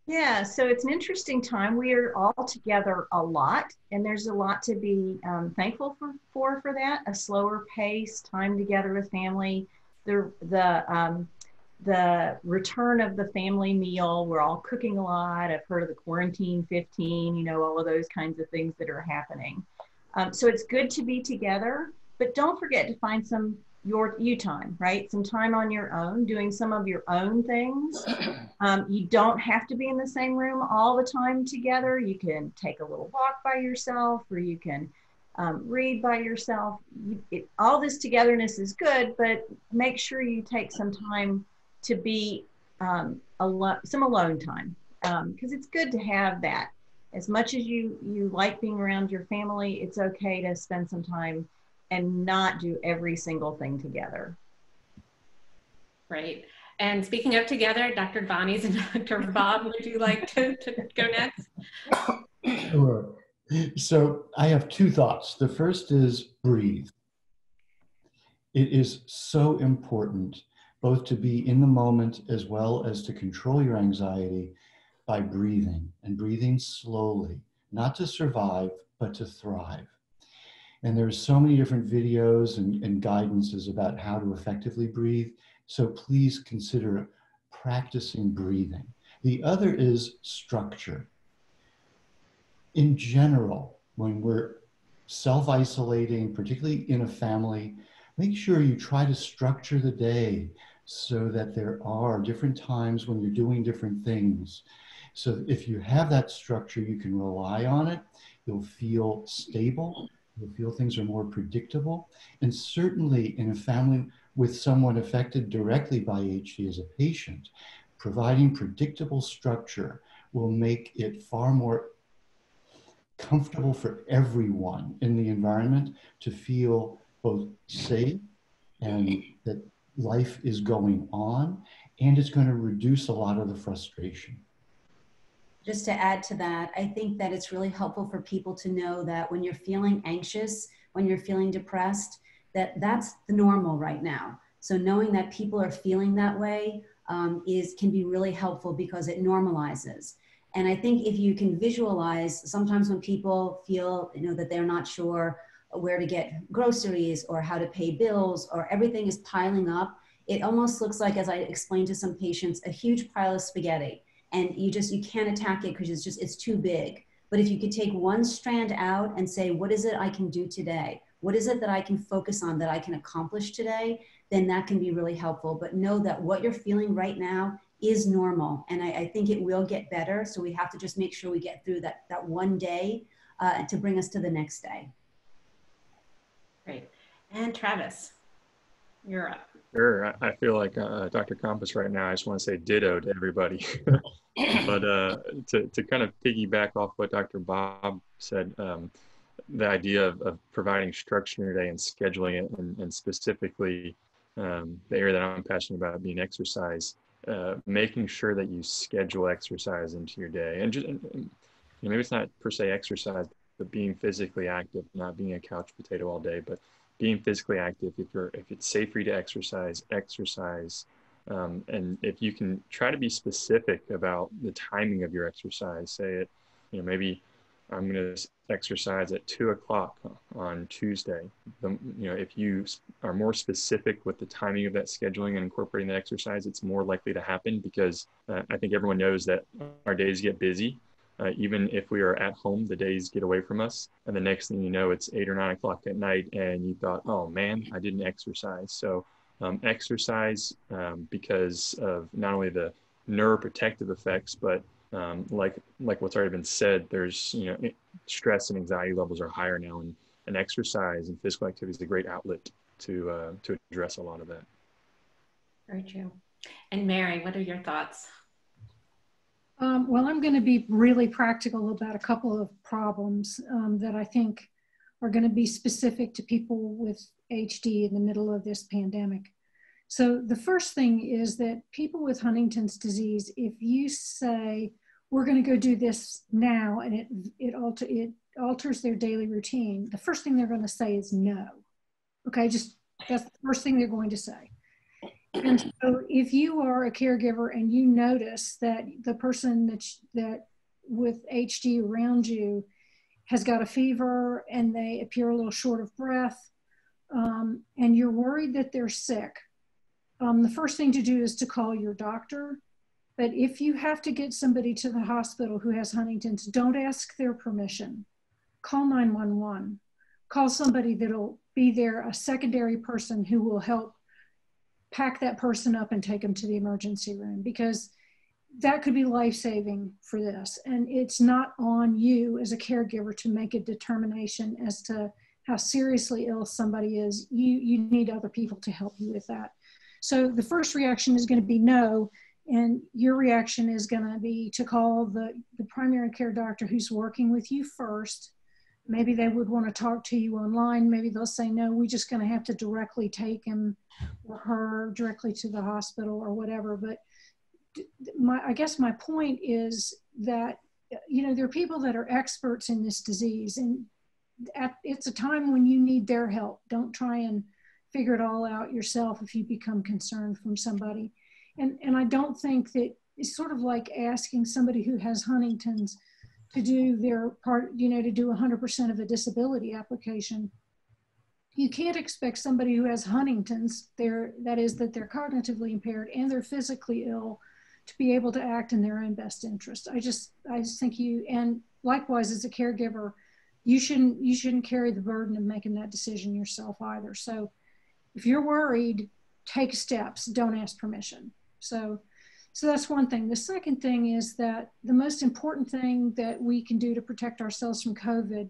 Yeah, so it's an interesting time. We are all together a lot, and there's a lot to be um, thankful for, for for that. A slower pace, time together with family, the the um, the return of the family meal. We're all cooking a lot. I've heard of the quarantine 15. You know, all of those kinds of things that are happening. Um, so it's good to be together, but don't forget to find some your you time, right? Some time on your own, doing some of your own things. Um, you don't have to be in the same room all the time together. You can take a little walk by yourself, or you can um, read by yourself. You, it, all this togetherness is good, but make sure you take some time to be um, alone, some alone time, because um, it's good to have that. As much as you you like being around your family, it's okay to spend some time and not do every single thing together. Right. And speaking of together, Dr. Bonnie's and Dr. Bob, would you like to, to go next? Sure. So I have two thoughts. The first is breathe. It is so important both to be in the moment as well as to control your anxiety by breathing and breathing slowly, not to survive, but to thrive. And there's so many different videos and, and guidances about how to effectively breathe. So please consider practicing breathing. The other is structure. In general, when we're self isolating, particularly in a family, make sure you try to structure the day so that there are different times when you're doing different things. So if you have that structure, you can rely on it. You'll feel stable. You'll feel things are more predictable. And certainly in a family with someone affected directly by HD as a patient, providing predictable structure will make it far more comfortable for everyone in the environment to feel both safe and that life is going on and it's going to reduce a lot of the frustration just to add to that, I think that it's really helpful for people to know that when you're feeling anxious, when you're feeling depressed, that that's the normal right now. So knowing that people are feeling that way um, is can be really helpful because it normalizes. And I think if you can visualize, sometimes when people feel you know that they're not sure where to get groceries or how to pay bills or everything is piling up, it almost looks like, as I explained to some patients, a huge pile of spaghetti and you just you can't attack it because it's just it's too big. But if you could take one strand out and say what is it i can do today? What is it that i can focus on that i can accomplish today? Then that can be really helpful. But know that what you're feeling right now is normal. And i, I think it will get better. So we have to just make sure we get through that that one day uh, to bring us to the next day. Great. And travis you're up Sure. I feel like uh, Dr. Compas right now. I just want to say ditto to everybody. but uh, to, to kind of piggyback off what Dr. Bob said, um, the idea of, of, providing structure in your day and scheduling it, and, and specifically um, the area that I'm passionate about being exercise, uh, making sure that you schedule exercise into your day. And just, and, know, maybe it's not per se exercise, but being physically active, not being a couch potato all day, but being physically active. If you're if it's safe for you to exercise, exercise. Um, and if you can try to be specific about the timing of your exercise, say it, you know, maybe I'm going to exercise at two o'clock on Tuesday. The, you know, if you are more specific with the timing of that scheduling and incorporating that exercise, it's more likely to happen because uh, I think everyone knows that our days get busy uh, even if we are at home, the days get away from us. And the next thing you know, it's eight or nine o'clock at night, and you thought, oh man, I didn't exercise. So, um, exercise um, because of not only the neuroprotective effects, but um, like like what's already been said, there's you know stress and anxiety levels are higher now, and, and exercise and physical activity is a great outlet to uh, to address a lot of that. Very true. And Mary, what are your thoughts? Um, well, I'm going to be really practical about a couple of problems um, that I think are going to be specific to people with HD in the middle of this pandemic. So, the first thing is that people with Huntington's disease, if you say, we're going to go do this now and it, it, alter, it alters their daily routine, the first thing they're going to say is no. Okay, just that's the first thing they're going to say. And so if you are a caregiver and you notice that the person that, that with HD around you has got a fever and they appear a little short of breath, um, and you're worried that they're sick, um, the first thing to do is to call your doctor. But if you have to get somebody to the hospital who has Huntington's, don't ask their permission. Call 911. Call somebody that'll be there, a secondary person who will help pack that person up and take them to the emergency room because that could be life saving for this. And it's not on you as a caregiver to make a determination as to how seriously ill somebody is. You, you need other people to help you with that. So the first reaction is going to be no. And your reaction is going to be to call the, the primary care doctor who's working with you first maybe they would want to talk to you online. Maybe they'll say, no, we're just going to have to directly take him or her directly to the hospital or whatever. But my, I guess my point is that you know, there are people that are experts in this disease, and at, it's a time when you need their help. Don't try and figure it all out yourself if you become concerned from somebody. And, and I don't think that it's sort of like asking somebody who has Huntington's to do their part, you know, to do 100% of a disability application. You can't expect somebody who has Huntington's, that is that they're cognitively impaired and they're physically ill, to be able to act in their own best interest. I just, I just think you, and likewise as a caregiver, you shouldn't, you shouldn't carry the burden of making that decision yourself either. So if you're worried, take steps, don't ask permission. So so that's one thing. The second thing is that the most important thing that we can do to protect ourselves from COVID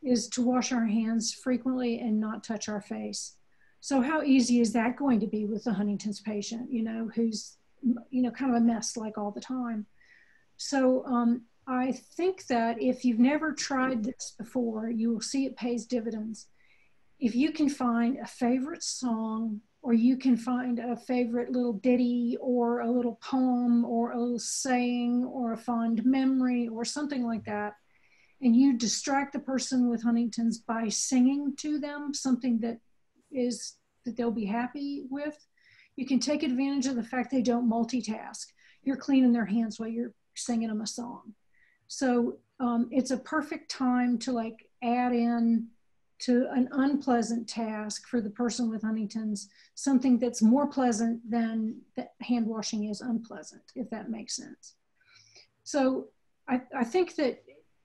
is to wash our hands frequently and not touch our face. So how easy is that going to be with the Huntington's patient, you know, who's, you know, kind of a mess like all the time. So um, I think that if you've never tried this before, you will see it pays dividends. If you can find a favorite song or you can find a favorite little ditty or a little poem or a little saying or a fond memory or something like that. And you distract the person with Huntington's by singing to them something that is that they'll be happy with. You can take advantage of the fact they don't multitask. You're cleaning their hands while you're singing them a song. So um, it's a perfect time to like add in to an unpleasant task for the person with Huntington's, something that's more pleasant than that hand washing is unpleasant, if that makes sense. So I, I think that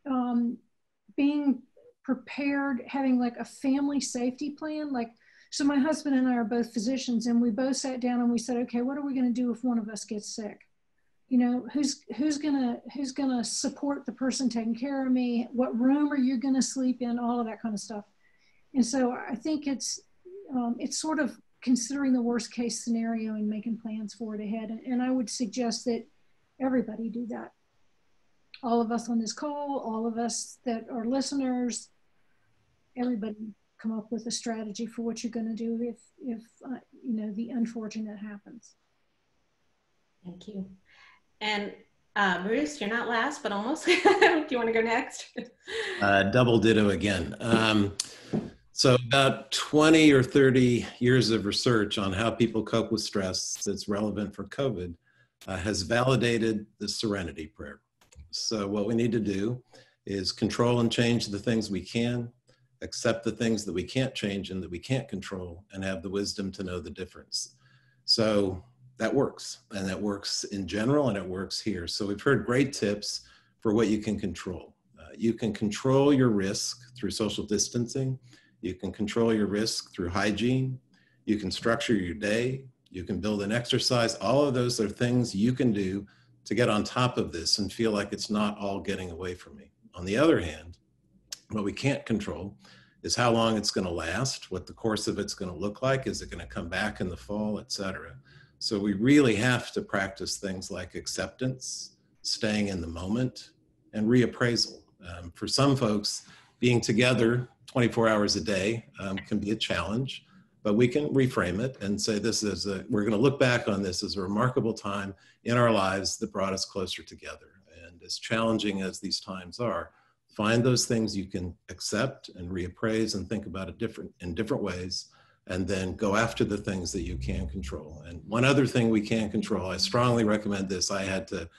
um, being prepared, having like a family safety plan, like, so my husband and I are both physicians and we both sat down and we said, okay, what are we going to do if one of us gets sick? You know, who's, who's gonna, who's gonna support the person taking care of me? What room are you gonna sleep in? All of that kind of stuff. And so I think it's um, it's sort of considering the worst case scenario and making plans for it ahead. And, and I would suggest that everybody do that. All of us on this call, all of us that are listeners, everybody come up with a strategy for what you're going to do if if uh, you know the unfortunate happens. Thank you. And uh, Bruce, you're not last, but almost. do you want to go next? uh, double ditto again. Um, so, about 20 or 30 years of research on how people cope with stress that's relevant for COVID uh, has validated the serenity prayer. So, what we need to do is control and change the things we can, accept the things that we can't change and that we can't control, and have the wisdom to know the difference. So, that works, and that works in general, and it works here. So, we've heard great tips for what you can control. Uh, you can control your risk through social distancing you can control your risk through hygiene. You can structure your day. You can build an exercise. All of those are things you can do to get on top of this and feel like it's not all getting away from me. On the other hand, what we can't control is how long it's going to last, what the course of it's going to look like, is it going to come back in the fall, et cetera. So we really have to practice things like acceptance, staying in the moment, and reappraisal. Um, for some folks, being together 24 hours a day um, can be a challenge, but we can reframe it and say this is a, we're going to look back on this as a remarkable time in our lives that brought us closer together. And as challenging as these times are, find those things you can accept and reappraise and think about it different in different ways and then go after the things that you can control. And one other thing we can control, I strongly recommend this. I had to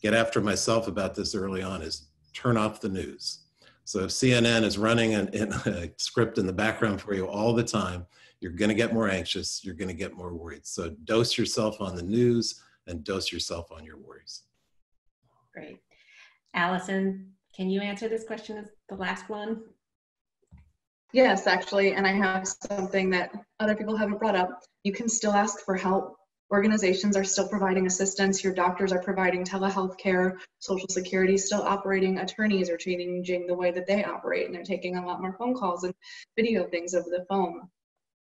get after myself about this early on is turn off the news. So if CNN is running an, a script in the background for you all the time, you're going to get more anxious. You're going to get more worried. So dose yourself on the news and dose yourself on your worries. Great. Allison, can you answer this question as the last one? Yes, actually, and I have something that other people haven't brought up. You can still ask for help organizations are still providing assistance, your doctors are providing telehealth care, Social Security is still operating, attorneys are changing the way that they operate, and they're taking a lot more phone calls and video things over the phone.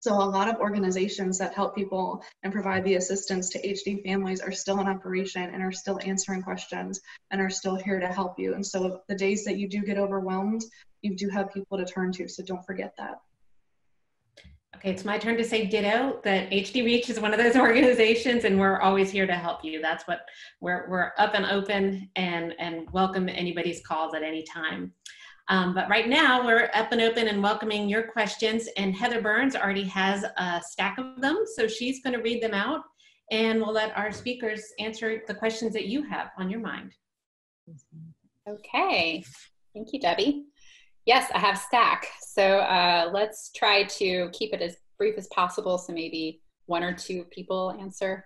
So a lot of organizations that help people and provide the assistance to HD families are still in operation and are still answering questions and are still here to help you. And so the days that you do get overwhelmed, you do have people to turn to, so don't forget that. Okay, it's my turn to say ditto that HD Reach is one of those organizations and we're always here to help you. That's what we're, we're up and open and, and welcome anybody's calls at any time. Um, but right now we're up and open and welcoming your questions and Heather Burns already has a stack of them. So she's gonna read them out and we'll let our speakers answer the questions that you have on your mind. Okay, thank you, Debbie. Yes, I have stack. So uh, let's try to keep it as brief as possible. So maybe one or two people answer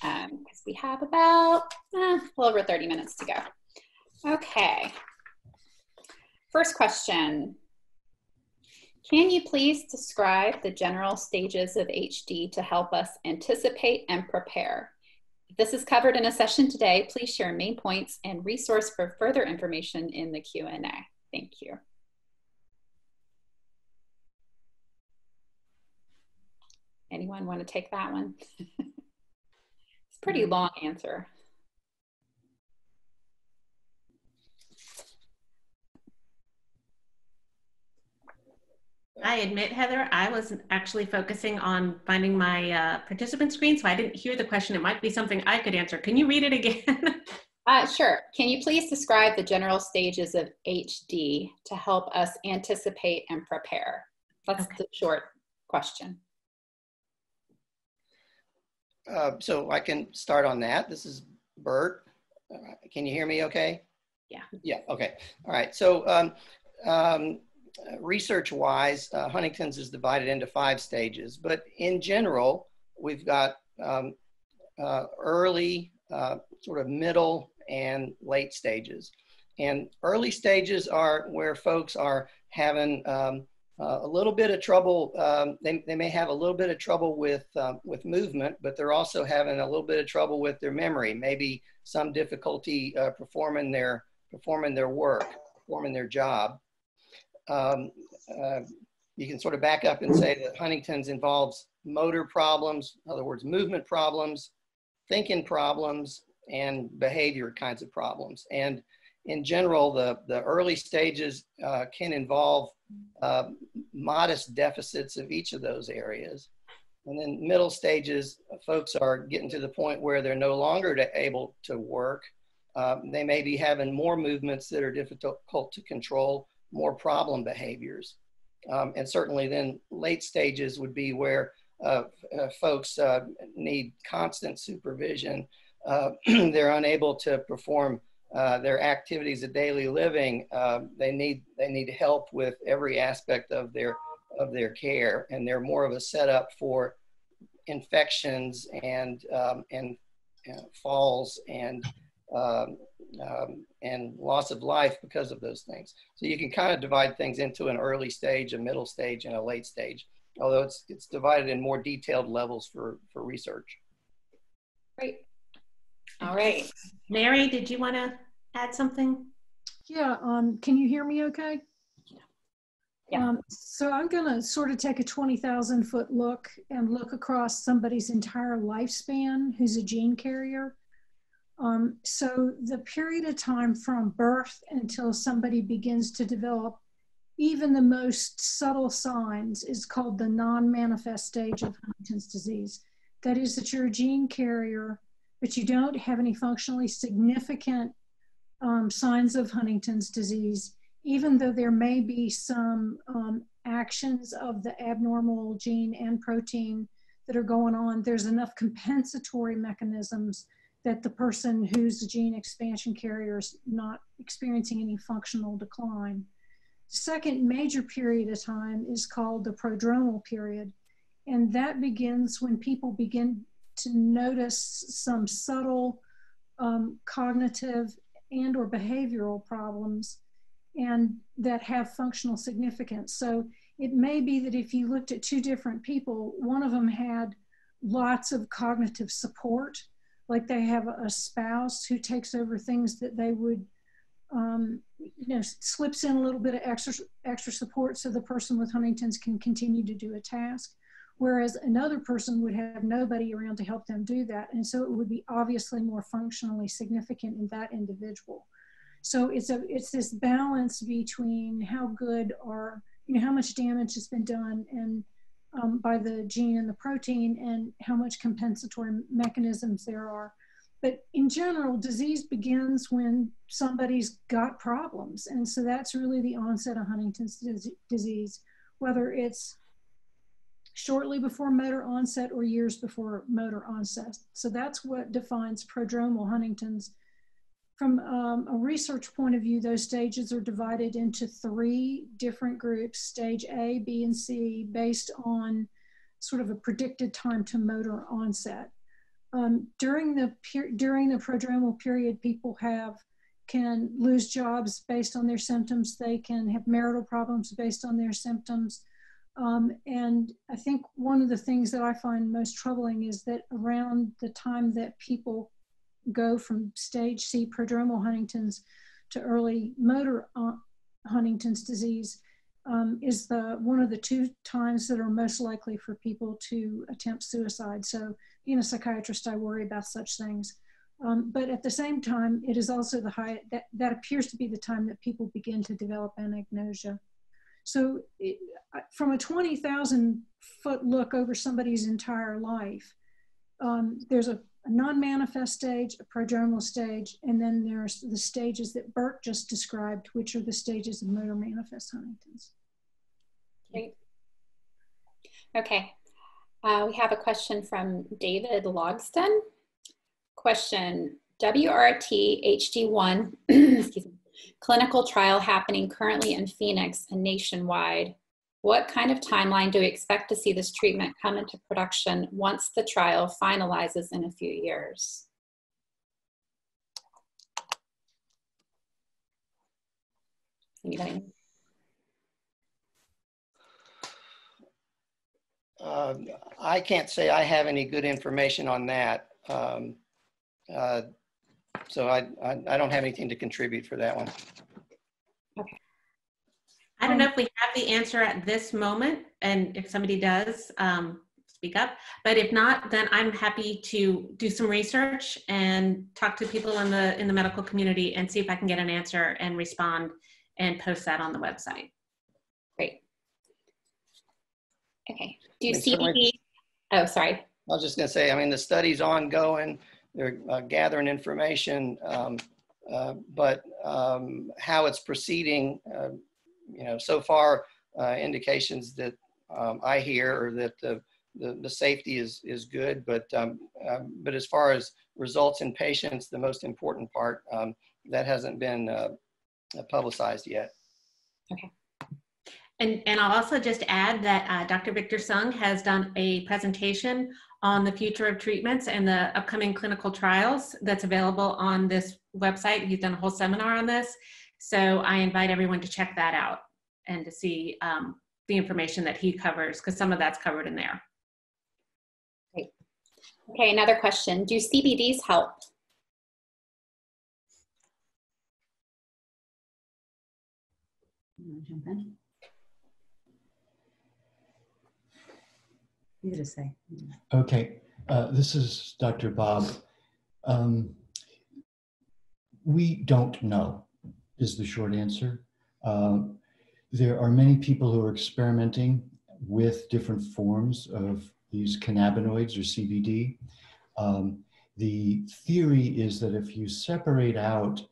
because um, we have about eh, a little over 30 minutes to go. Okay. First question. Can you please describe the general stages of HD to help us anticipate and prepare? If this is covered in a session today, please share main points and resource for further information in the Q&A. Thank you. Anyone want to take that one? it's a pretty mm-hmm. long answer. I admit, Heather, I was actually focusing on finding my uh, participant screen, so I didn't hear the question. It might be something I could answer. Can you read it again? uh, sure. Can you please describe the general stages of HD to help us anticipate and prepare? That's okay. the short question. Uh, so I can start on that. This is Bert. Uh, can you hear me okay? Yeah. Yeah, okay. All right. So um, um, research wise, uh, Huntington's is divided into five stages, but in general, we've got um, uh, early, uh, sort of middle, and late stages. And early stages are where folks are having um, uh, a little bit of trouble. Um, they, they may have a little bit of trouble with um, with movement, but they're also having a little bit of trouble with their memory. Maybe some difficulty uh, performing their performing their work, performing their job. Um, uh, you can sort of back up and say that Huntington's involves motor problems, in other words, movement problems, thinking problems, and behavior kinds of problems. And in general, the, the early stages uh, can involve uh, modest deficits of each of those areas. And then middle stages, folks are getting to the point where they're no longer able to work. Um, they may be having more movements that are difficult to control, more problem behaviors. Um, and certainly then late stages would be where uh, uh, folks uh, need constant supervision. Uh, they're unable to perform uh, their activities of daily living. Um, they need they need help with every aspect of their of their care, and they're more of a setup for infections and um, and uh, falls and um, um, and loss of life because of those things. So you can kind of divide things into an early stage, a middle stage, and a late stage, although it's, it's divided in more detailed levels for, for research. Great. All right. Mary, did you want to add something? Yeah, um, can you hear me okay? Yeah. Um, so I'm going to sort of take a 20,000 foot look and look across somebody's entire lifespan who's a gene carrier um, so the period of time from birth until somebody begins to develop even the most subtle signs is called the non-manifest stage of Huntington's disease. That is that you're a gene carrier, but you don't have any functionally significant um, signs of Huntington's disease, even though there may be some um, actions of the abnormal gene and protein that are going on. There's enough compensatory mechanisms that the person who's a gene expansion carrier is not experiencing any functional decline. Second major period of time is called the prodromal period, and that begins when people begin to notice some subtle um, cognitive and or behavioral problems and that have functional significance. So it may be that if you looked at two different people, one of them had lots of cognitive support like they have a spouse who takes over things that they would um, you know slips in a little bit of extra extra support so the person with huntington's can continue to do a task whereas another person would have nobody around to help them do that and so it would be obviously more functionally significant in that individual so it's a it's this balance between how good are you know how much damage has been done and um, by the gene and the protein and how much compensatory mechanisms there are. But in general, disease begins when somebody's got problems. And so that's really the onset of Huntington's disease, whether it's shortly before motor onset or years before motor onset. So that's what defines prodromal Huntington's. From um, a research point of view, those stages are divided into three different groups, stage A, B, and C, based on sort of a predicted time to motor onset. Um, during the during the prodromal period, people have can lose jobs based on their symptoms. They can have marital problems based on their symptoms. Um, and I think one of the things that I find most troubling is that around the time that people go from stage C prodromal Huntington's to early motor uh, Huntington's disease um, is the one of the two times that are most likely for people to attempt suicide. So being a psychiatrist, I worry about such things. Um, but at the same time, it is also the high, that, that appears to be the time that people begin to develop anosognosia. So from a 20,000 foot look over somebody's entire life, um, there's a a non-manifest stage, a prodromal stage, and then there's the stages that Burke just described, which are the stages of motor manifest Huntington's. Great. Okay. Uh, we have a question from David Logston. Question, WRT HD1, excuse me, clinical trial happening currently in Phoenix and nationwide. What kind of timeline do we expect to see this treatment come into production once the trial finalizes in a few years? Anybody? Uh, I can't say I have any good information on that. Um, uh, so I, I, I don't have anything to contribute for that one. Okay. I don't know if we have the answer at this moment, and if somebody does, um, speak up. But if not, then I'm happy to do some research and talk to people in the in the medical community and see if I can get an answer and respond and post that on the website. Great. Okay. Do you see CBD? Oh, sorry. I was just going to say, I mean, the study's ongoing. They're uh, gathering information, um, uh, but um, how it's proceeding, uh, you know, so far uh, indications that um, I hear are that the, the, the, safety is, is good, but, um, um, but as far as results in patients, the most important part, um, that hasn't been uh, publicized yet. Okay. And, and I'll also just add that uh, Dr. Victor Sung has done a presentation on the future of treatments and the upcoming clinical trials that's available on this website. He's done a whole seminar on this. So I invite everyone to check that out and to see um, the information that he covers because some of that's covered in there. Great. Okay, another question. Do CBDs help? Jump in. You to say. Okay, uh, this is Dr. Bob. Um, we don't know is the short answer. Um, there are many people who are experimenting with different forms of these cannabinoids or CBD. Um, the theory is that if you separate out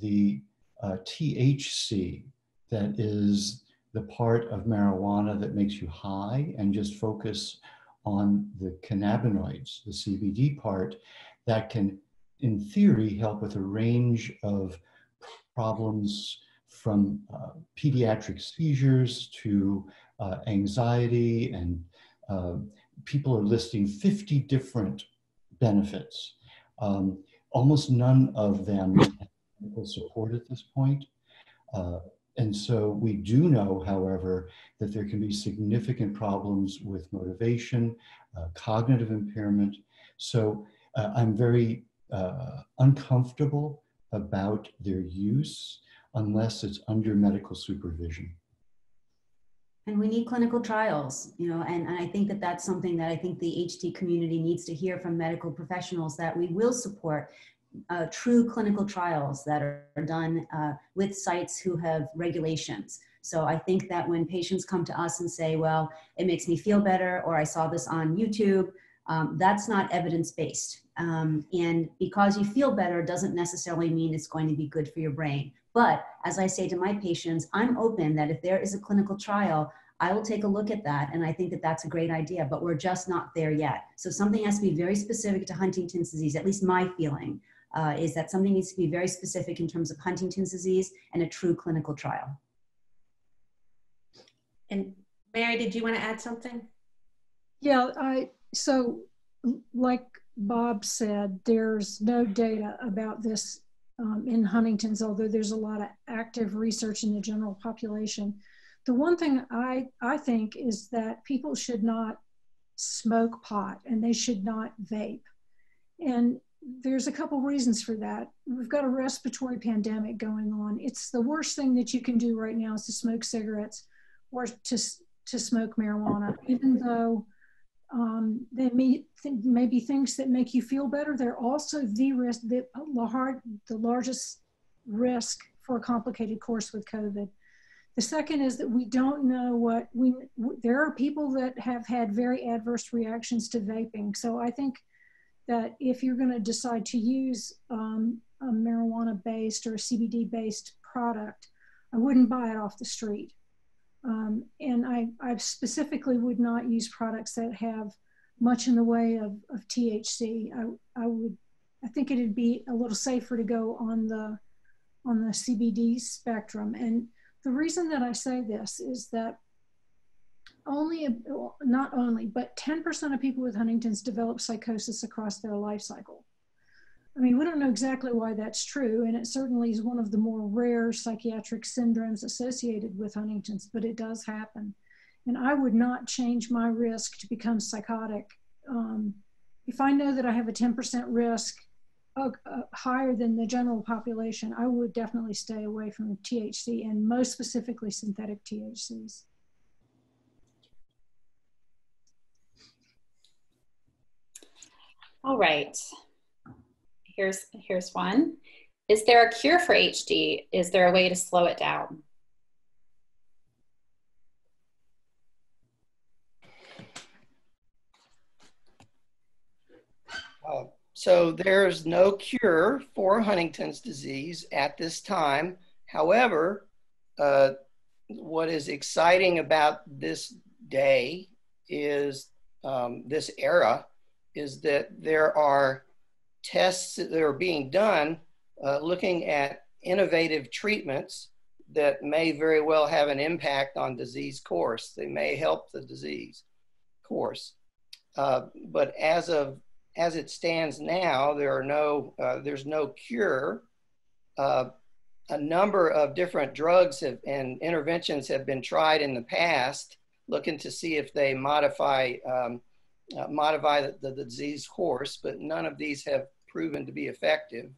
the uh, THC, that is the part of marijuana that makes you high, and just focus on the cannabinoids, the CBD part, that can, in theory, help with a range of problems from uh, pediatric seizures to uh, anxiety, and uh, people are listing 50 different benefits. Um, almost none of them have support at this point. And so we do know, however, that there can be significant problems with motivation, uh, cognitive impairment. So uh, I'm very uh, uncomfortable about their use unless it's under medical supervision. And we need clinical trials, you know, and, and I think that that's something that I think the HD community needs to hear from medical professionals that we will support uh, true clinical trials that are done uh, with sites who have regulations So I think that when patients come to us and say, well, it makes me feel better, or I saw this on YouTube, um, that's not evidence based. Um, and because you feel better doesn't necessarily mean it's going to be good for your brain. But as I say to my patients, I'm open that if there is a clinical trial, I will take a look at that. And I think that that's a great idea, but we're just not there yet. So something has to be very specific to Huntington's disease, at least my feeling uh, is that something needs to be very specific in terms of Huntington's disease and a true clinical trial. And Mary, did you want to add something? Yeah, I so like Bob said, there's no data about this um, in Huntington's, although there's a lot of active research in the general population. The one thing I, I think is that people should not smoke pot and they should not vape. And there's a couple reasons for that. We've got a respiratory pandemic going on. It's the worst thing that you can do right now is to smoke cigarettes or to, to smoke marijuana, even though um, they may, th- may be things that make you feel better. They're also the risk, the, hard, the largest risk for a complicated course with COVID. The second is that we don't know what we, there are people that have had very adverse reactions to vaping. So I think that if you're going to decide to use um, a marijuana based or a CBD based product, I wouldn't buy it off the street. Um, and I, I specifically would not use products that have much in the way of, of THC. I, I would, I think it'd be a little safer to go on the, on the CBD spectrum. And the reason that I say this is that only, not only, but 10% of people with Huntington's develop psychosis across their life cycle. I mean, we don't know exactly why that's true, and it certainly is one of the more rare psychiatric syndromes associated with Huntington's, but it does happen. And I would not change my risk to become psychotic. Um, if I know that I have a 10% risk uh, uh, higher than the general population, I would definitely stay away from THC and most specifically synthetic THCs. All right. Here's, here's one. Is there a cure for HD? Is there a way to slow it down? Uh, so there's no cure for Huntington's disease at this time. However, uh, what is exciting about this day is um, this era is that there are tests that are being done uh, looking at innovative treatments that may very well have an impact on disease course. They may help the disease course. Uh, but as of as it stands now, there are no uh, there's no cure. Uh, a number of different drugs have, and interventions have been tried in the past, looking to see if they modify um, uh, modify the, the, the disease course, but none of these have proven to be effective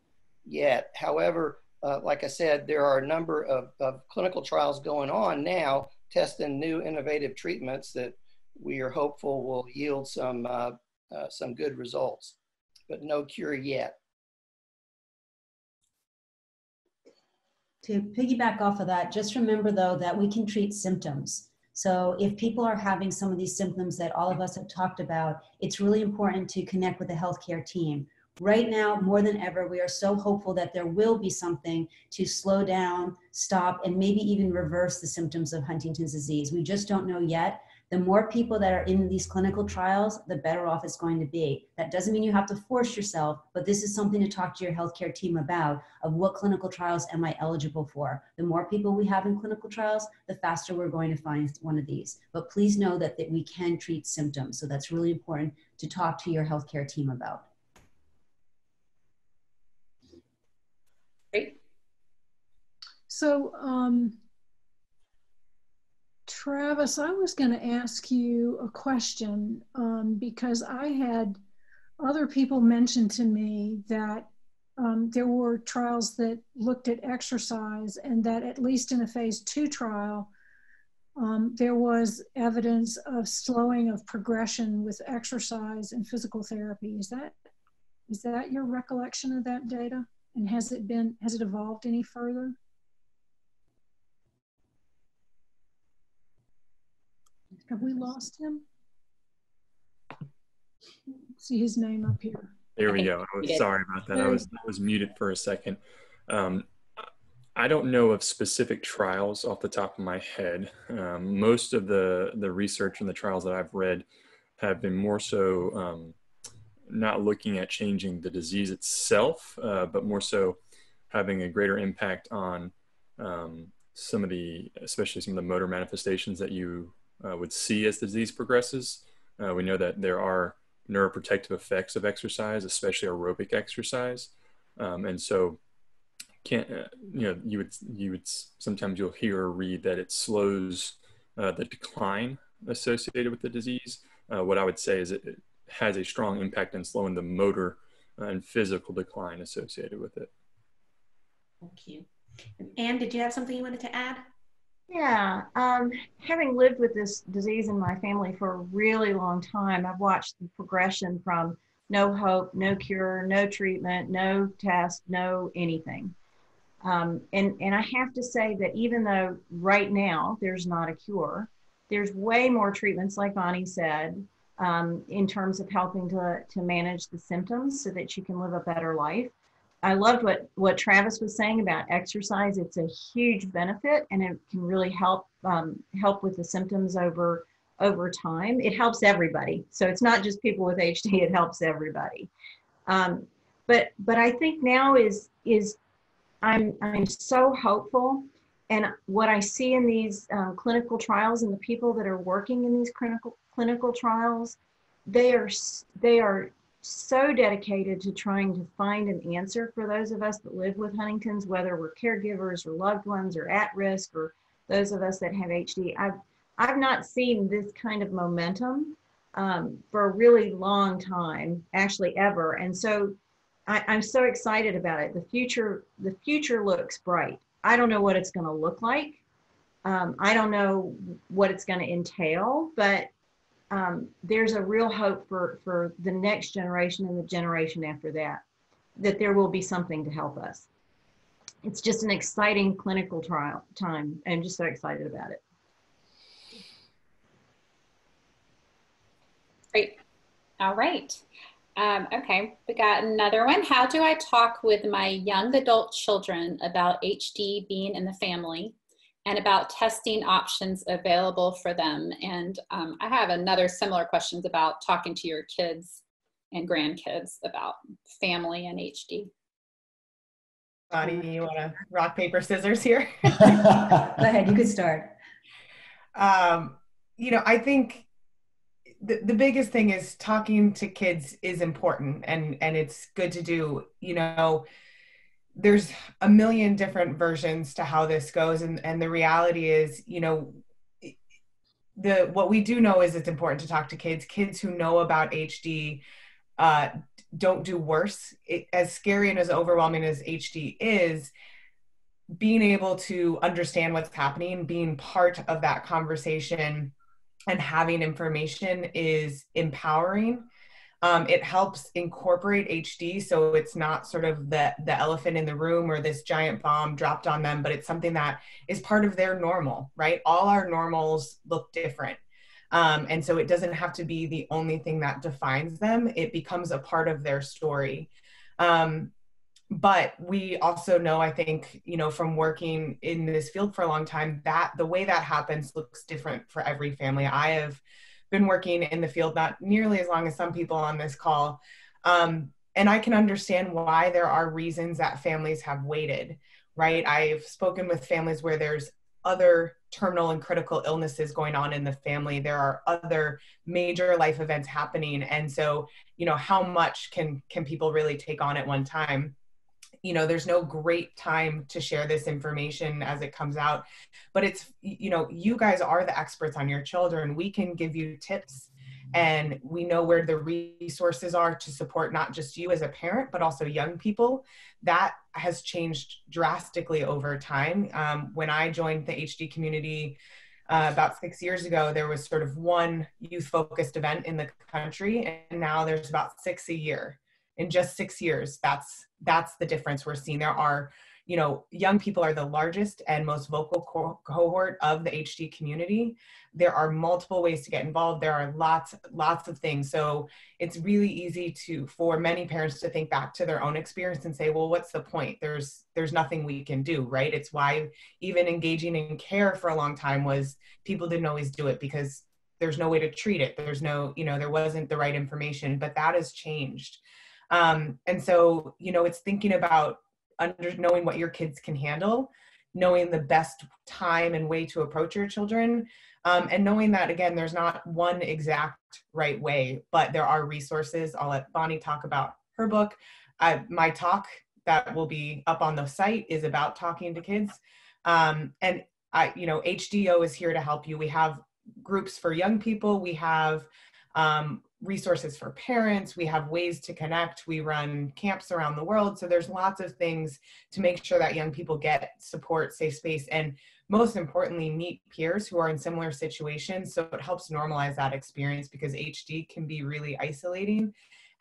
yet. However, uh, like I said, there are a number of, of clinical trials going on now testing new innovative treatments that we are hopeful will yield some, uh, uh, some good results, but no cure yet. To piggyback off of that, just remember though that we can treat symptoms. So if people are having some of these symptoms that all of us have talked about, it's really important to connect with the healthcare team. Right now, more than ever, we are so hopeful that there will be something to slow down, stop, and maybe even reverse the symptoms of Huntington's disease. We just don't know yet the more people that are in these clinical trials, the better off it's going to be. That doesn't mean you have to force yourself, but this is something to talk to your healthcare team about of what clinical trials am I eligible for. The more people we have in clinical trials, the faster we're going to find one of these. But please know that, that we can treat symptoms. So that's really important to talk to your healthcare team about. Great. So um, Travis, I was going to ask you a question um, because I had other people mention to me that um, there were trials that looked at exercise and that at least in a phase two trial, um, there was evidence of slowing of progression with exercise and physical therapy. Is that is that your recollection of that data? And has it been has it evolved any further? Have we lost him? See his name up here. There we go. I was sorry about that. I was I was muted for a second. Um, I don't know of specific trials off the top of my head. Um, most of the the research and the trials that I've read have been more so um, not looking at changing the disease itself, uh, but more so having a greater impact on um, some of the, especially some of the motor manifestations that you uh, would see as the disease progresses. Uh, we know that there are neuroprotective effects of exercise, especially aerobic exercise, um, and so can't uh, you know you would you would sometimes you'll hear or read that it slows uh, the decline associated with the disease. Uh, what I would say is it, it has a strong impact in slowing the motor and physical decline associated with it. Thank you. Anne, did you have something you wanted to add? Yeah, um, having lived with this disease in my family for a really long time, I've watched the progression from no hope, no cure, no treatment, no test, no anything. Um, and, and I have to say that even though right now there's not a cure, there's way more treatments, like Bonnie said, um, in terms of helping to, to manage the symptoms so that you can live a better life. I loved what, what Travis was saying about exercise. It's a huge benefit and it can really help um, help with the symptoms over over time. It helps everybody. So it's not just people with HD, it helps everybody. Um, but but I think now is is I'm I'm so hopeful and what I see in these um, clinical trials and the people that are working in these clinical clinical trials, they are they are so dedicated to trying to find an answer for those of us that live with Huntington's, whether we're caregivers or loved ones or at risk or those of us that have HD. I've I've not seen this kind of momentum um, for a really long time, actually ever, and so I, I'm so excited about it. The future the future looks bright. I don't know what it's going to look like. Um, I don't know what it's going to entail, but um, there's a real hope for, for the next generation and the generation after that, that there will be something to help us. It's just an exciting clinical trial time. I'm just so excited about it. Great. All right. Um, okay, we got another one. How do I talk with my young adult children about HD being in the family and about testing options available for them? And um, I have another similar questions about talking to your kids and grandkids about family and HD. Bonnie, you want to rock, paper, scissors here? Go ahead, you could start. Um, you know, I think the, the biggest thing is talking to kids is important and and it's good to do you know there's a million different versions to how this goes. And and the reality is you know the what we do know is it's important to talk to kids. Kids who know about hd uh, don't do worse. It, as scary and as overwhelming as hd is being able to understand what's happening being part of that conversation and having information is empowering. Um, it helps incorporate HD so it's not sort of the, the elephant in the room or this giant bomb dropped on them, but it's something that is part of their normal, right? All our normals look different. Um, and so it doesn't have to be the only thing that defines them, it becomes a part of their story. Um, but we also know i think you know from working in this field for a long time that the way that happens looks different for every family i have been working in the field not nearly as long as some people on this call. Um, and i can understand why there are reasons that families have waited right? I've spoken with families where there's other terminal and critical illnesses going on in the family. There are other major life events happening. And so you know how much can can people really take on at one time you know there's no great time to share this information as it comes out but it's you know you guys are the experts on your children. We can give you tips and we know where the resources are to support not just you as a parent but also young people. That has changed drastically over time. Um, when i joined the hd community uh, about six years ago there was sort of one youth focused event in the country and now there's about six a year. In just six years that's that's the difference we're seeing there are you know, young people are the largest and most vocal co cohort of the HD community. There are multiple ways to get involved. There are lots, lots of things. So it's really easy to, for many parents to think back to their own experience and say, well, what's the point? There's, there's nothing we can do, right? It's why even engaging in care for a long time was people didn't always do it because there's no way to treat it. There's no, you know, there wasn't the right information, but that has changed. Um, and so, you know, it's thinking about under knowing what your kids can handle, knowing the best time and way to approach your children, um, and knowing that again, there's not one exact right way, but there are resources. I'll let Bonnie talk about her book. I, my talk that will be up on the site is about talking to kids, um, and I, you know, HDYO is here to help you. We have groups for young people. We have um, resources for parents. We have ways to connect. We run camps around the world. So there's lots of things to make sure that young people get support, safe space, and most importantly, meet peers who are in similar situations. So it helps normalize that experience because HD can be really isolating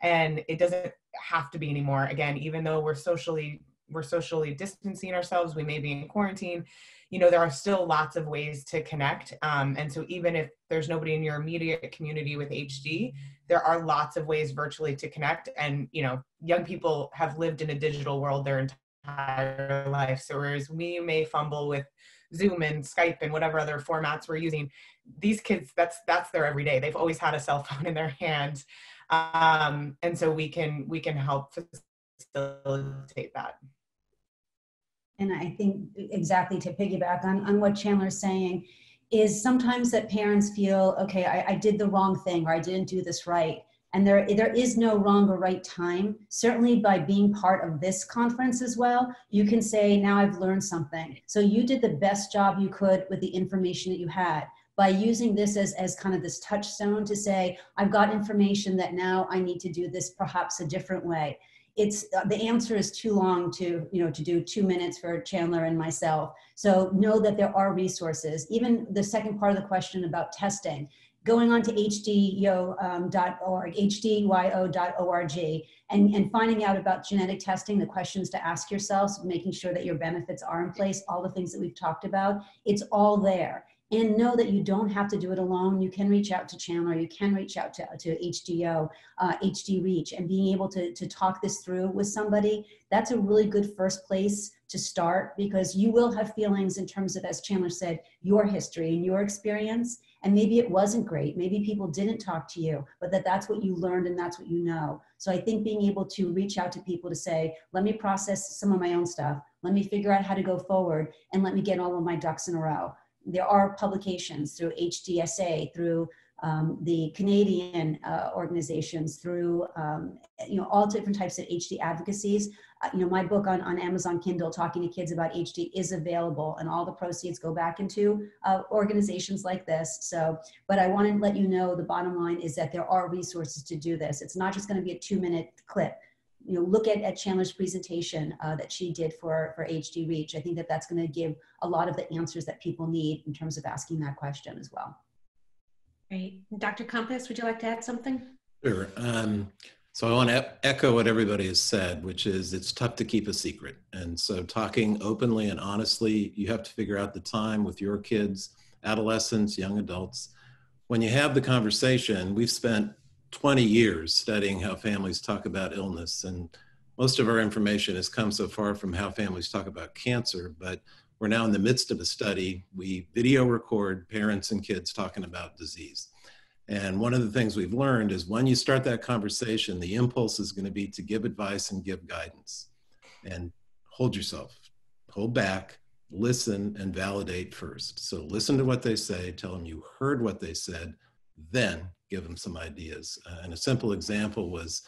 and it doesn't have to be anymore. Again, even though we're socially we're socially distancing ourselves, we may be in quarantine, you know there are still lots of ways to connect um, and so even if there's nobody in your immediate community with hd there are lots of ways virtually to connect and you know young people have lived in a digital world their entire life. So whereas we may fumble with zoom and skype and whatever other formats we're using these kids that's that's their everyday. They've always had a cell phone in their hand um, and so we can we can help facilitate that and I think exactly to piggyback on, on what Chandler's saying, is sometimes that parents feel, okay, I, I did the wrong thing or I didn't do this right. And there, there is no wrong or right time. Certainly, by being part of this conference as well, you can say, Now I've learned something. So, you did the best job you could with the information that you had by using this as, as kind of this touchstone to say, I've got information that now I need to do this perhaps a different way it's uh, the answer is too long to you know to do two minutes for chandler and myself. So know that there are resources. Even the second part of the question about testing going on to hdyo.org um, hdyo.org and, and finding out about genetic testing the questions to ask yourselves making sure that your benefits are in place all the things that we've talked about it's all there and know that you don't have to do it alone. You can reach out to Chandler, you can reach out to, to HDYO, uh, HD Reach, and being able to, to talk this through with somebody, that's a really good first place to start because you will have feelings in terms of, as Chandler said, your history and your experience. And maybe it wasn't great. Maybe people didn't talk to you, but that that's what you learned and that's what you know. So I think being able to reach out to people to say, let me process some of my own stuff. Let me figure out how to go forward and let me get all of my ducks in a row there are publications through HDSA, through um, the Canadian uh, organizations, through um, you know all different types of HD advocacies. Uh, you know, my book on, on Amazon Kindle, talking to kids about HD, is available, and all the proceeds go back into uh, organizations like this. So, but I want to let you know the bottom line is that there are resources to do this. It's not just going to be a two minute clip you know, look at, at Chandler's presentation uh, that she did for, for HD Reach. I think that that's going to give a lot of the answers that people need in terms of asking that question as well. Great. Dr. Compas, would you like to add something? Sure. Um, so I want to echo what everybody has said, which is it's tough to keep a secret. And so talking openly and honestly, you have to figure out the time with your kids, adolescents, young adults. When you have the conversation, we've spent 20 years studying how families talk about illness. And most of our information has come so far from how families talk about cancer, but we're now in the midst of a study. We video record parents and kids talking about disease. And one of the things we've learned is when you start that conversation, the impulse is going to be to give advice and give guidance. And hold yourself, hold back, listen, and validate first. So listen to what they say, tell them you heard what they said, then give them some ideas. Uh, and a simple example was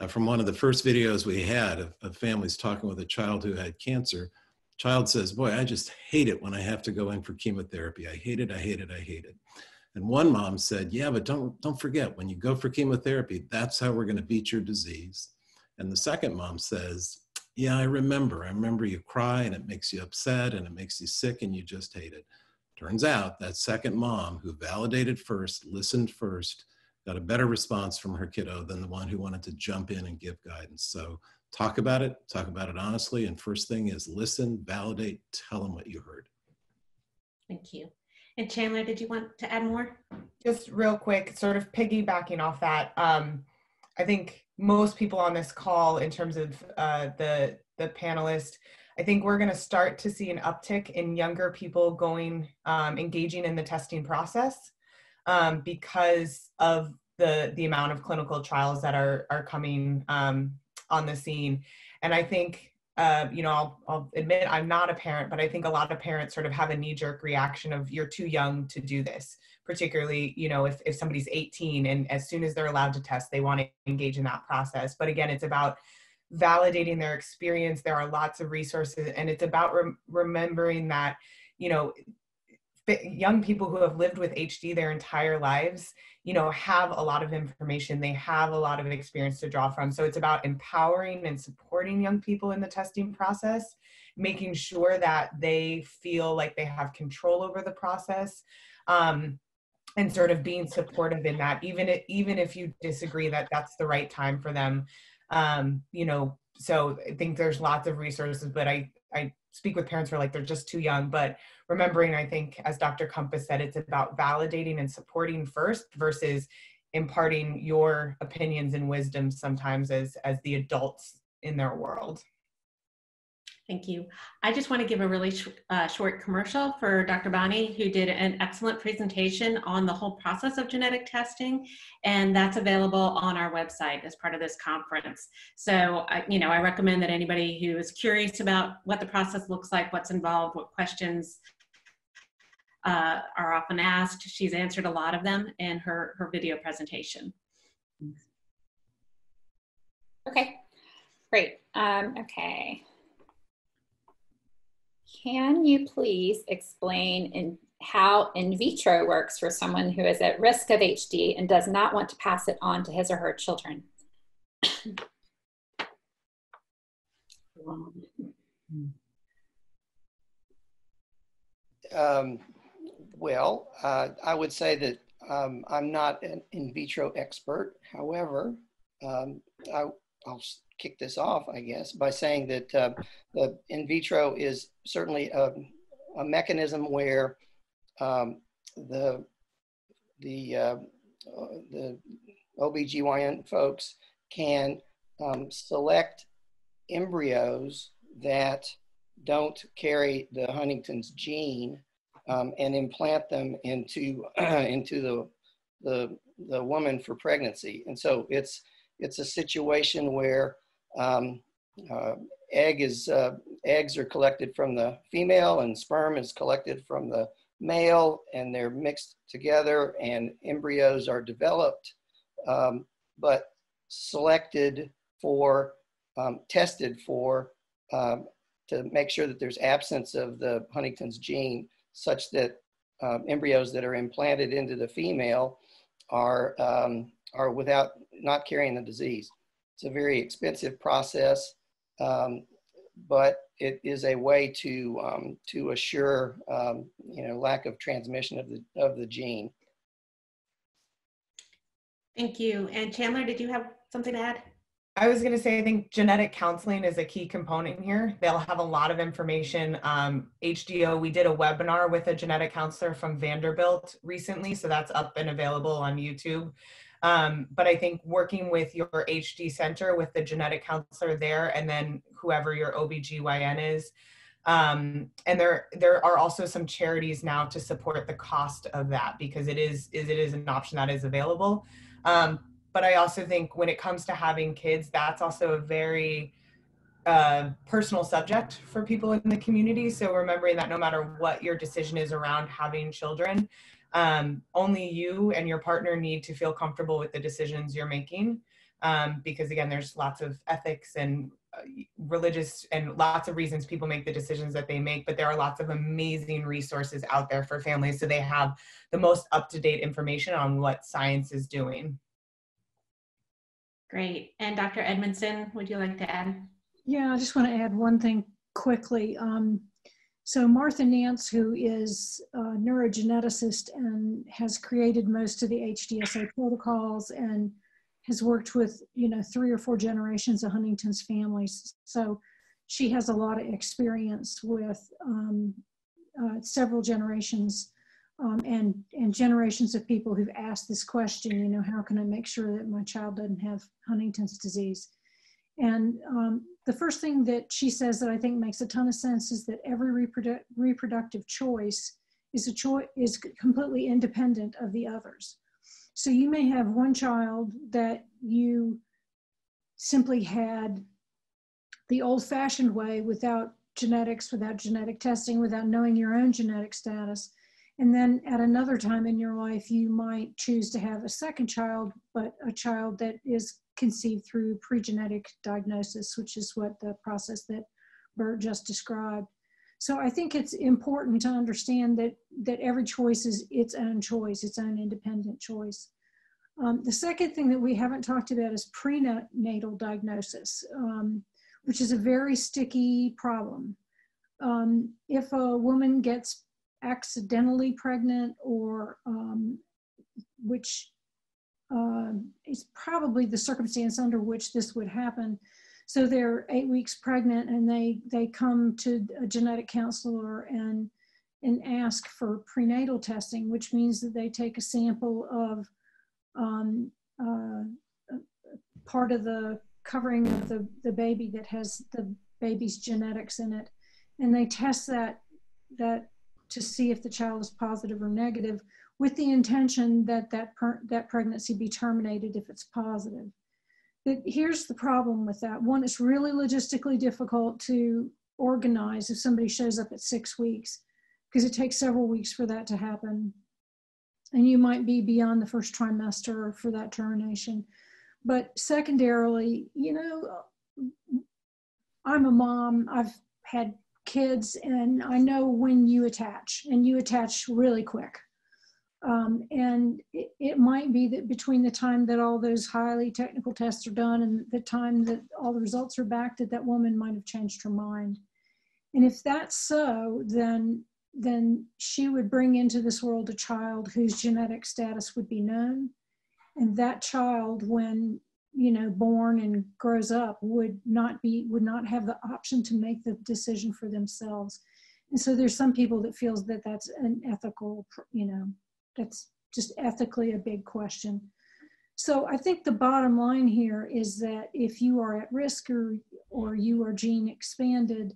uh, from one of the first videos we had of, of, families talking with a child who had cancer. Child says, Boy, I just hate it when I have to go in for chemotherapy. I hate it, I hate it, I hate it. And one mom said, Yeah, but don't, don't forget, when you go for chemotherapy, that's how we're going to beat your disease. And the second mom says, Yeah, I remember. I remember you cry and it makes you upset and it makes you sick and you just hate it. Turns out that second mom who validated first, listened first, got a better response from her kiddo than the one who wanted to jump in and give guidance. So talk about it, talk about it honestly. And first thing is listen, validate, tell them what you heard. Thank you. And Chandler, did you want to add more? Just real quick, sort of piggybacking off that. Um, I think most people on this call, in terms of uh, the the panelists, I think we're going to start to see an uptick in younger people going um, engaging in the testing process um, because of the the amount of clinical trials that are are coming um, on the scene. And I think uh, you know, I'll, I'll, admit I'm not a parent, but I think a lot of parents sort of have a knee jerk reaction of you're too young to do this, particularly, you know, if, if somebody's 18 and as soon as they're allowed to test, they want to engage in that process. But again, it's about validating their experience. There are lots of resources and it's about rem- remembering that, you know, young people who have lived with HD their entire lives, you know, have a lot of information. They have a lot of experience to draw from. So it's about empowering and supporting young people in the testing process, making sure that they feel like they have control over the process. Um, and sort of being supportive in that, even if, even if you disagree that that's the right time for them, um, you know. So I think there's lots of resources, but I I speak with parents who are like they're just too young but remembering i think as dr Compas said it's about validating and supporting first versus imparting your opinions and wisdom sometimes as as the adults in their world Thank you. I just want to give a really sh uh, short commercial for Dr. Bani, who did an excellent presentation on the whole process of genetic testing, and that's available on our website as part of this conference. So, I, you know, I recommend that anybody who is curious about what the process looks like, what's involved, what questions uh, are often asked, she's answered a lot of them in her, her video presentation. Okay, great. Um, okay. Can you please explain in how in vitro works for someone who is at risk of HD and does not want to pass it on to his or her children? Um, well, uh, I would say that um, I'm not an in vitro expert. However, um, I, will kick this off, I guess, by saying that uh, the in vitro is certainly a, a mechanism where um, the the uh, the OBGYN folks can um, select embryos that don't carry the Huntington's gene um, and implant them into into the, the the woman for pregnancy. And so it's it's a situation where um, uh, egg is uh, eggs are collected from the female and sperm is collected from the male and they're mixed together and embryos are developed um, but selected for um, tested for um, to make sure that there's absence of the huntington's gene such that um, embryos that are implanted into the female are um, are without not carrying the disease it's a very expensive process, um, but it is a way to um, to assure um, you know lack of transmission of the of the gene. Thank you. And Chandler, did you have something to add? I was going to say, I think genetic counseling is a key component here. They'll have a lot of information. Um, HDYO, we did a webinar with a genetic counselor from Vanderbilt recently, so that's up and available on YouTube. Um, but I think working with your HD center, with the genetic counselor there, and then whoever your OBGYN is. Um, and there there are also some charities now to support the cost of that because it is, is it is an option that is available. Um, but I also think when it comes to having kids, that's also a very uh, personal subject for people in the community. So remembering that no matter what your decision is around having children, um, only you and your partner need to feel comfortable with the decisions you're making um, because again there's lots of ethics and uh, religious and lots of reasons people make the decisions that they make but there are lots of amazing resources out there for families so they have the most up-to-date information on what science is doing. Great. And dr edmondson would you like to add? Yeah i just want to add one thing quickly. Um, so Martha Nance, who is a neurogeneticist and has created most of the HDSA protocols and has worked with, you know, three or four generations of Huntington's families. So she has a lot of experience with um, uh, several generations um, and, and generations of people who've asked this question, you know, how can I make sure that my child doesn't have Huntington's disease? And um, the first thing that she says that I think makes a ton of sense is that every reprodu reproductive choice is a choice is completely independent of the others. So you may have one child that you simply had the old-fashioned way without genetics, without genetic testing, without knowing your own genetic status. And then at another time in your life, you might choose to have a second child, but a child that is conceived through pregenetic diagnosis, which is what the process that Bert just described. So I think it's important to understand that, that every choice is its own choice, its own independent choice. Um, the second thing that we haven't talked about is prenatal diagnosis, um, which is a very sticky problem. Um, if a woman gets accidentally pregnant or um, which uh, is probably the circumstance under which this would happen. So they're eight weeks pregnant and they, they come to a genetic counselor and, and ask for prenatal testing, which means that they take a sample of um, uh, part of the covering of the, the baby that has the baby's genetics in it. And they test that, that to see if the child is positive or negative with the intention that that, that pregnancy be terminated if it's positive. But here's the problem with that. One, it's really logistically difficult to organize if somebody shows up at six weeks because it takes several weeks for that to happen. And you might be beyond the first trimester for that termination. But secondarily, you know, I'm a mom, I've had kids, and I know when you attach, and you attach really quick. Um, and it, it, might be that between the time that all those highly technical tests are done and the time that all the results are back, that that woman might have changed her mind. And if that's so, then then she would bring into this world a child whose genetic status would be known, and that child, when you know born and grows up, would not be would not have the option to make the decision for themselves. And so there's some people that feels that that's an ethical, you know, that's just ethically a big question. So I think the bottom line here is that if you are at risk or, or you are gene expanded,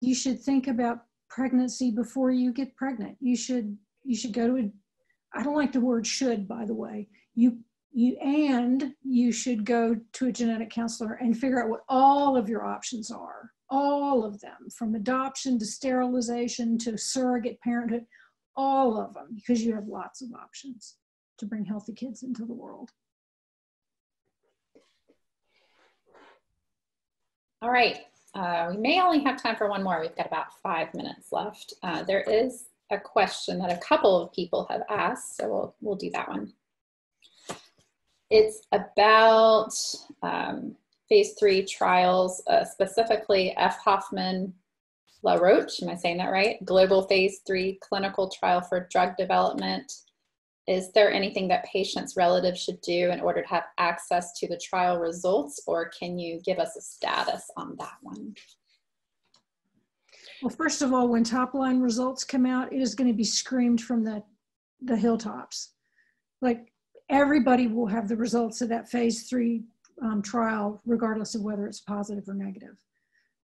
you should think about pregnancy before you get pregnant. You should you should go to a I don't like the word should by the way. You you and you should go to a genetic counselor and figure out what all of your options are. All of them, from adoption to sterilization to surrogate parenthood, all of them, because you have lots of options to bring healthy kids into the world. All right, uh, we may only have time for one more. We've got about five minutes left. Uh, there is a question that a couple of people have asked, so we'll, we'll do that one. It's about um, phase three trials, uh, specifically F. Hoffmann La Roche, am I saying that right? Global phase three clinical trial for drug development. Is there anything that patients' relatives should do in order to have access to the trial results, or can you give us a status on that one? Well, first of all, when top line results come out, it is going to be screamed from the, the hilltops. Like everybody will have the results of that phase three um, trial, regardless of whether it's positive or negative.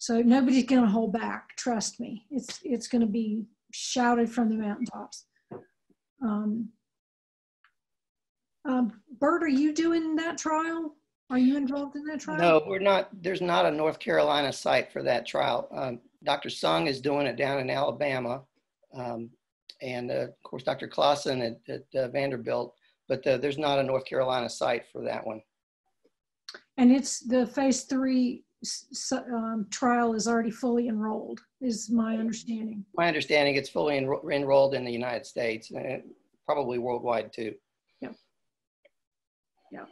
So nobody's going to hold back. Trust me. It's it's going to be shouted from the mountaintops. Um, um, Bert, are you doing that trial? Are you involved in that trial? No, we're not. There's not a North Carolina site for that trial. Um, Dr. Sung is doing it down in Alabama, um, and uh, of course Dr. Claassen at, at uh, Vanderbilt. But uh, there's not a North Carolina site for that one. And it's the phase three um, trial is already fully enrolled, is my understanding. My understanding, it's fully enro enrolled in the United States and probably worldwide too. Yeah. Yeah.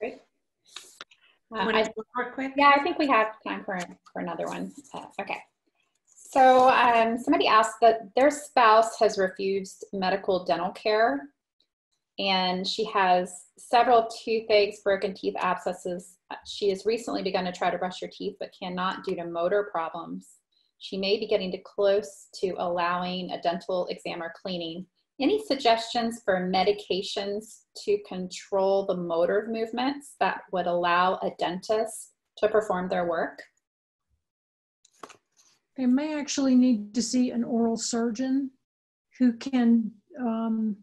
Great. Uh, I, quick? Yeah, I think we have time for, for another one. Uh, okay. So um, somebody asked that their spouse has refused medical dental care and she has several toothaches, broken teeth, abscesses. She has recently begun to try to brush her teeth but cannot due to motor problems. She may be getting to close to allowing a dental exam or cleaning. Any suggestions for medications to control the motor movements that would allow a dentist to perform their work? They may actually need to see an oral surgeon who can um,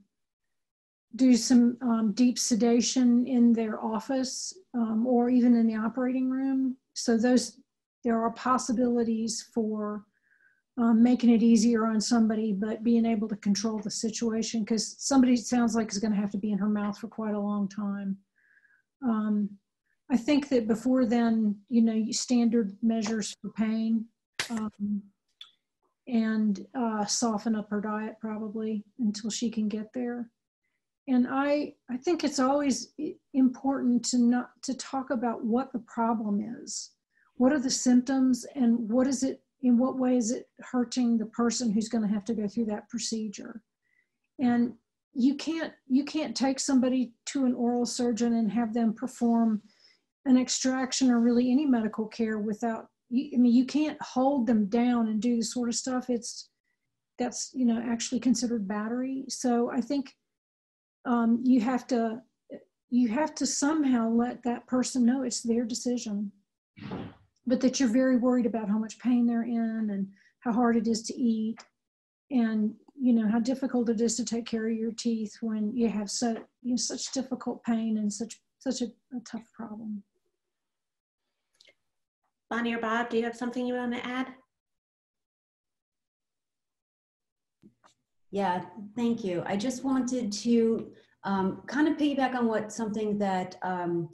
do some um, deep sedation in their office um, or even in the operating room. So those there are possibilities for um, making it easier on somebody, but being able to control the situation because somebody sounds like is going to have to be in her mouth for quite a long time. Um, I think that before then, you know, standard measures for pain um, and uh, soften up her diet probably until she can get there. And I, I think it's always important to not to talk about what the problem is. What are the symptoms and what is it, in what way is it hurting the person who's going to have to go through that procedure? And you can't, you can't take somebody to an oral surgeon and have them perform an extraction or really any medical care without I mean, you can't hold them down and do the sort of stuff. It's that's you know actually considered battery. So I think um, you have to you have to somehow let that person know it's their decision, but that you're very worried about how much pain they're in and how hard it is to eat, and you know how difficult it is to take care of your teeth when you have such you know, such difficult pain and such such a, a tough problem. Bonnie or Bob, do you have something you want to add? Yeah, thank you. I just wanted to um, kind of piggyback on what something that um,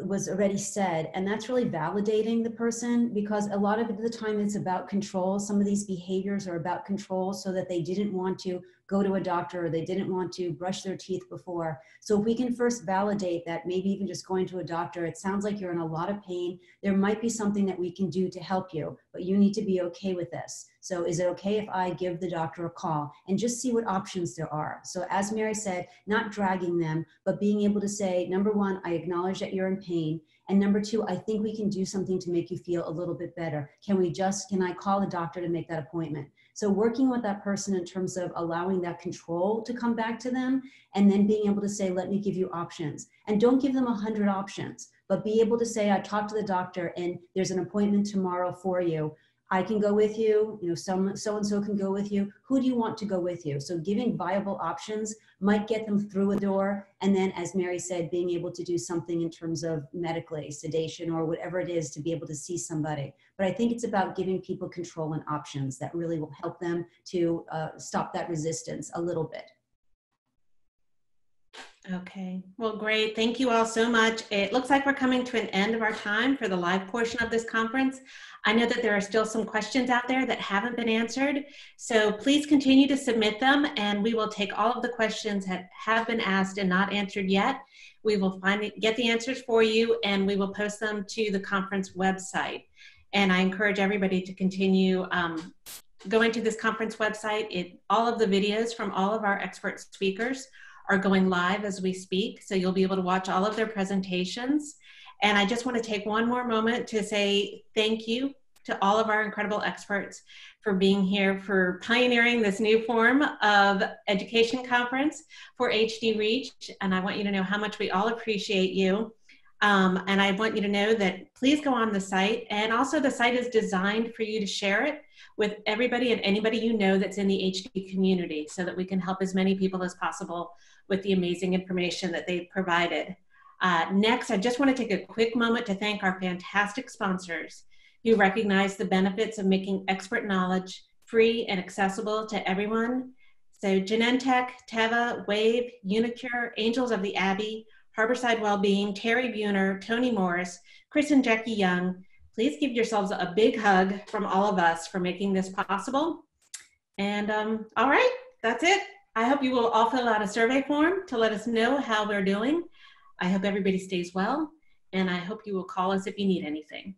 was already said, and that's really validating the person because a lot of the time it's about control. Some of these behaviors are about control so that they didn't want to go to a doctor or they didn't want to brush their teeth before. So if we can first validate that, maybe even just going to a doctor, it sounds like you're in a lot of pain. There might be something that we can do to help you, but you need to be okay with this. So is it okay if I give the doctor a call and just see what options there are? So as Mary said, not dragging them, but being able to say, number one, I acknowledge that you're in pain. And number two, I think we can do something to make you feel a little bit better. Can we just, can I call the doctor to make that appointment? So working with that person in terms of allowing that control to come back to them and then being able to say, let me give you options. And don't give them a hundred options, but be able to say, I talked to the doctor and there's an appointment tomorrow for you. I can go with you, you know, some so and so can go with you. Who do you want to go with you? So giving viable options might get them through a door. And then, as Mary said, being able to do something in terms of medically, sedation, or whatever it is to be able to see somebody. But I think it's about giving people control and options that really will help them to uh, stop that resistance a little bit. Okay, well, great. Thank you all so much. It looks like we're coming to an end of our time for the live portion of this conference. I know that there are still some questions out there that haven't been answered, so please continue to submit them and we will take all of the questions that have been asked and not answered yet. We will find get the answers for you and we will post them to the conference website. And I encourage everybody to continue um, going to this conference website. It, all of the videos from all of our expert speakers are going live as we speak. So you'll be able to watch all of their presentations. And I just want to take one more moment to say thank you to all of our incredible experts for being here, for pioneering this new form of education conference for HD Reach. And I want you to know how much we all appreciate you. Um, and I want you to know that please go on the site. And also, the site is designed for you to share it with everybody and anybody you know that's in the HD community so that we can help as many people as possible with the amazing information that they've provided. Uh, next, I just want to take a quick moment to thank our fantastic sponsors who recognize the benefits of making expert knowledge free and accessible to everyone. So Genentech, Teva, Wave, uniQure, Angels of the Abbey, Harborside Wellbeing, Terry Buhner, Tony Morris, Chris and Jackie Young. Please give yourselves a big hug from all of us for making this possible. And um, all right, that's it. I hope you will all fill out a survey form to let us know how we're doing. I hope everybody stays well, and I hope you will call us if you need anything.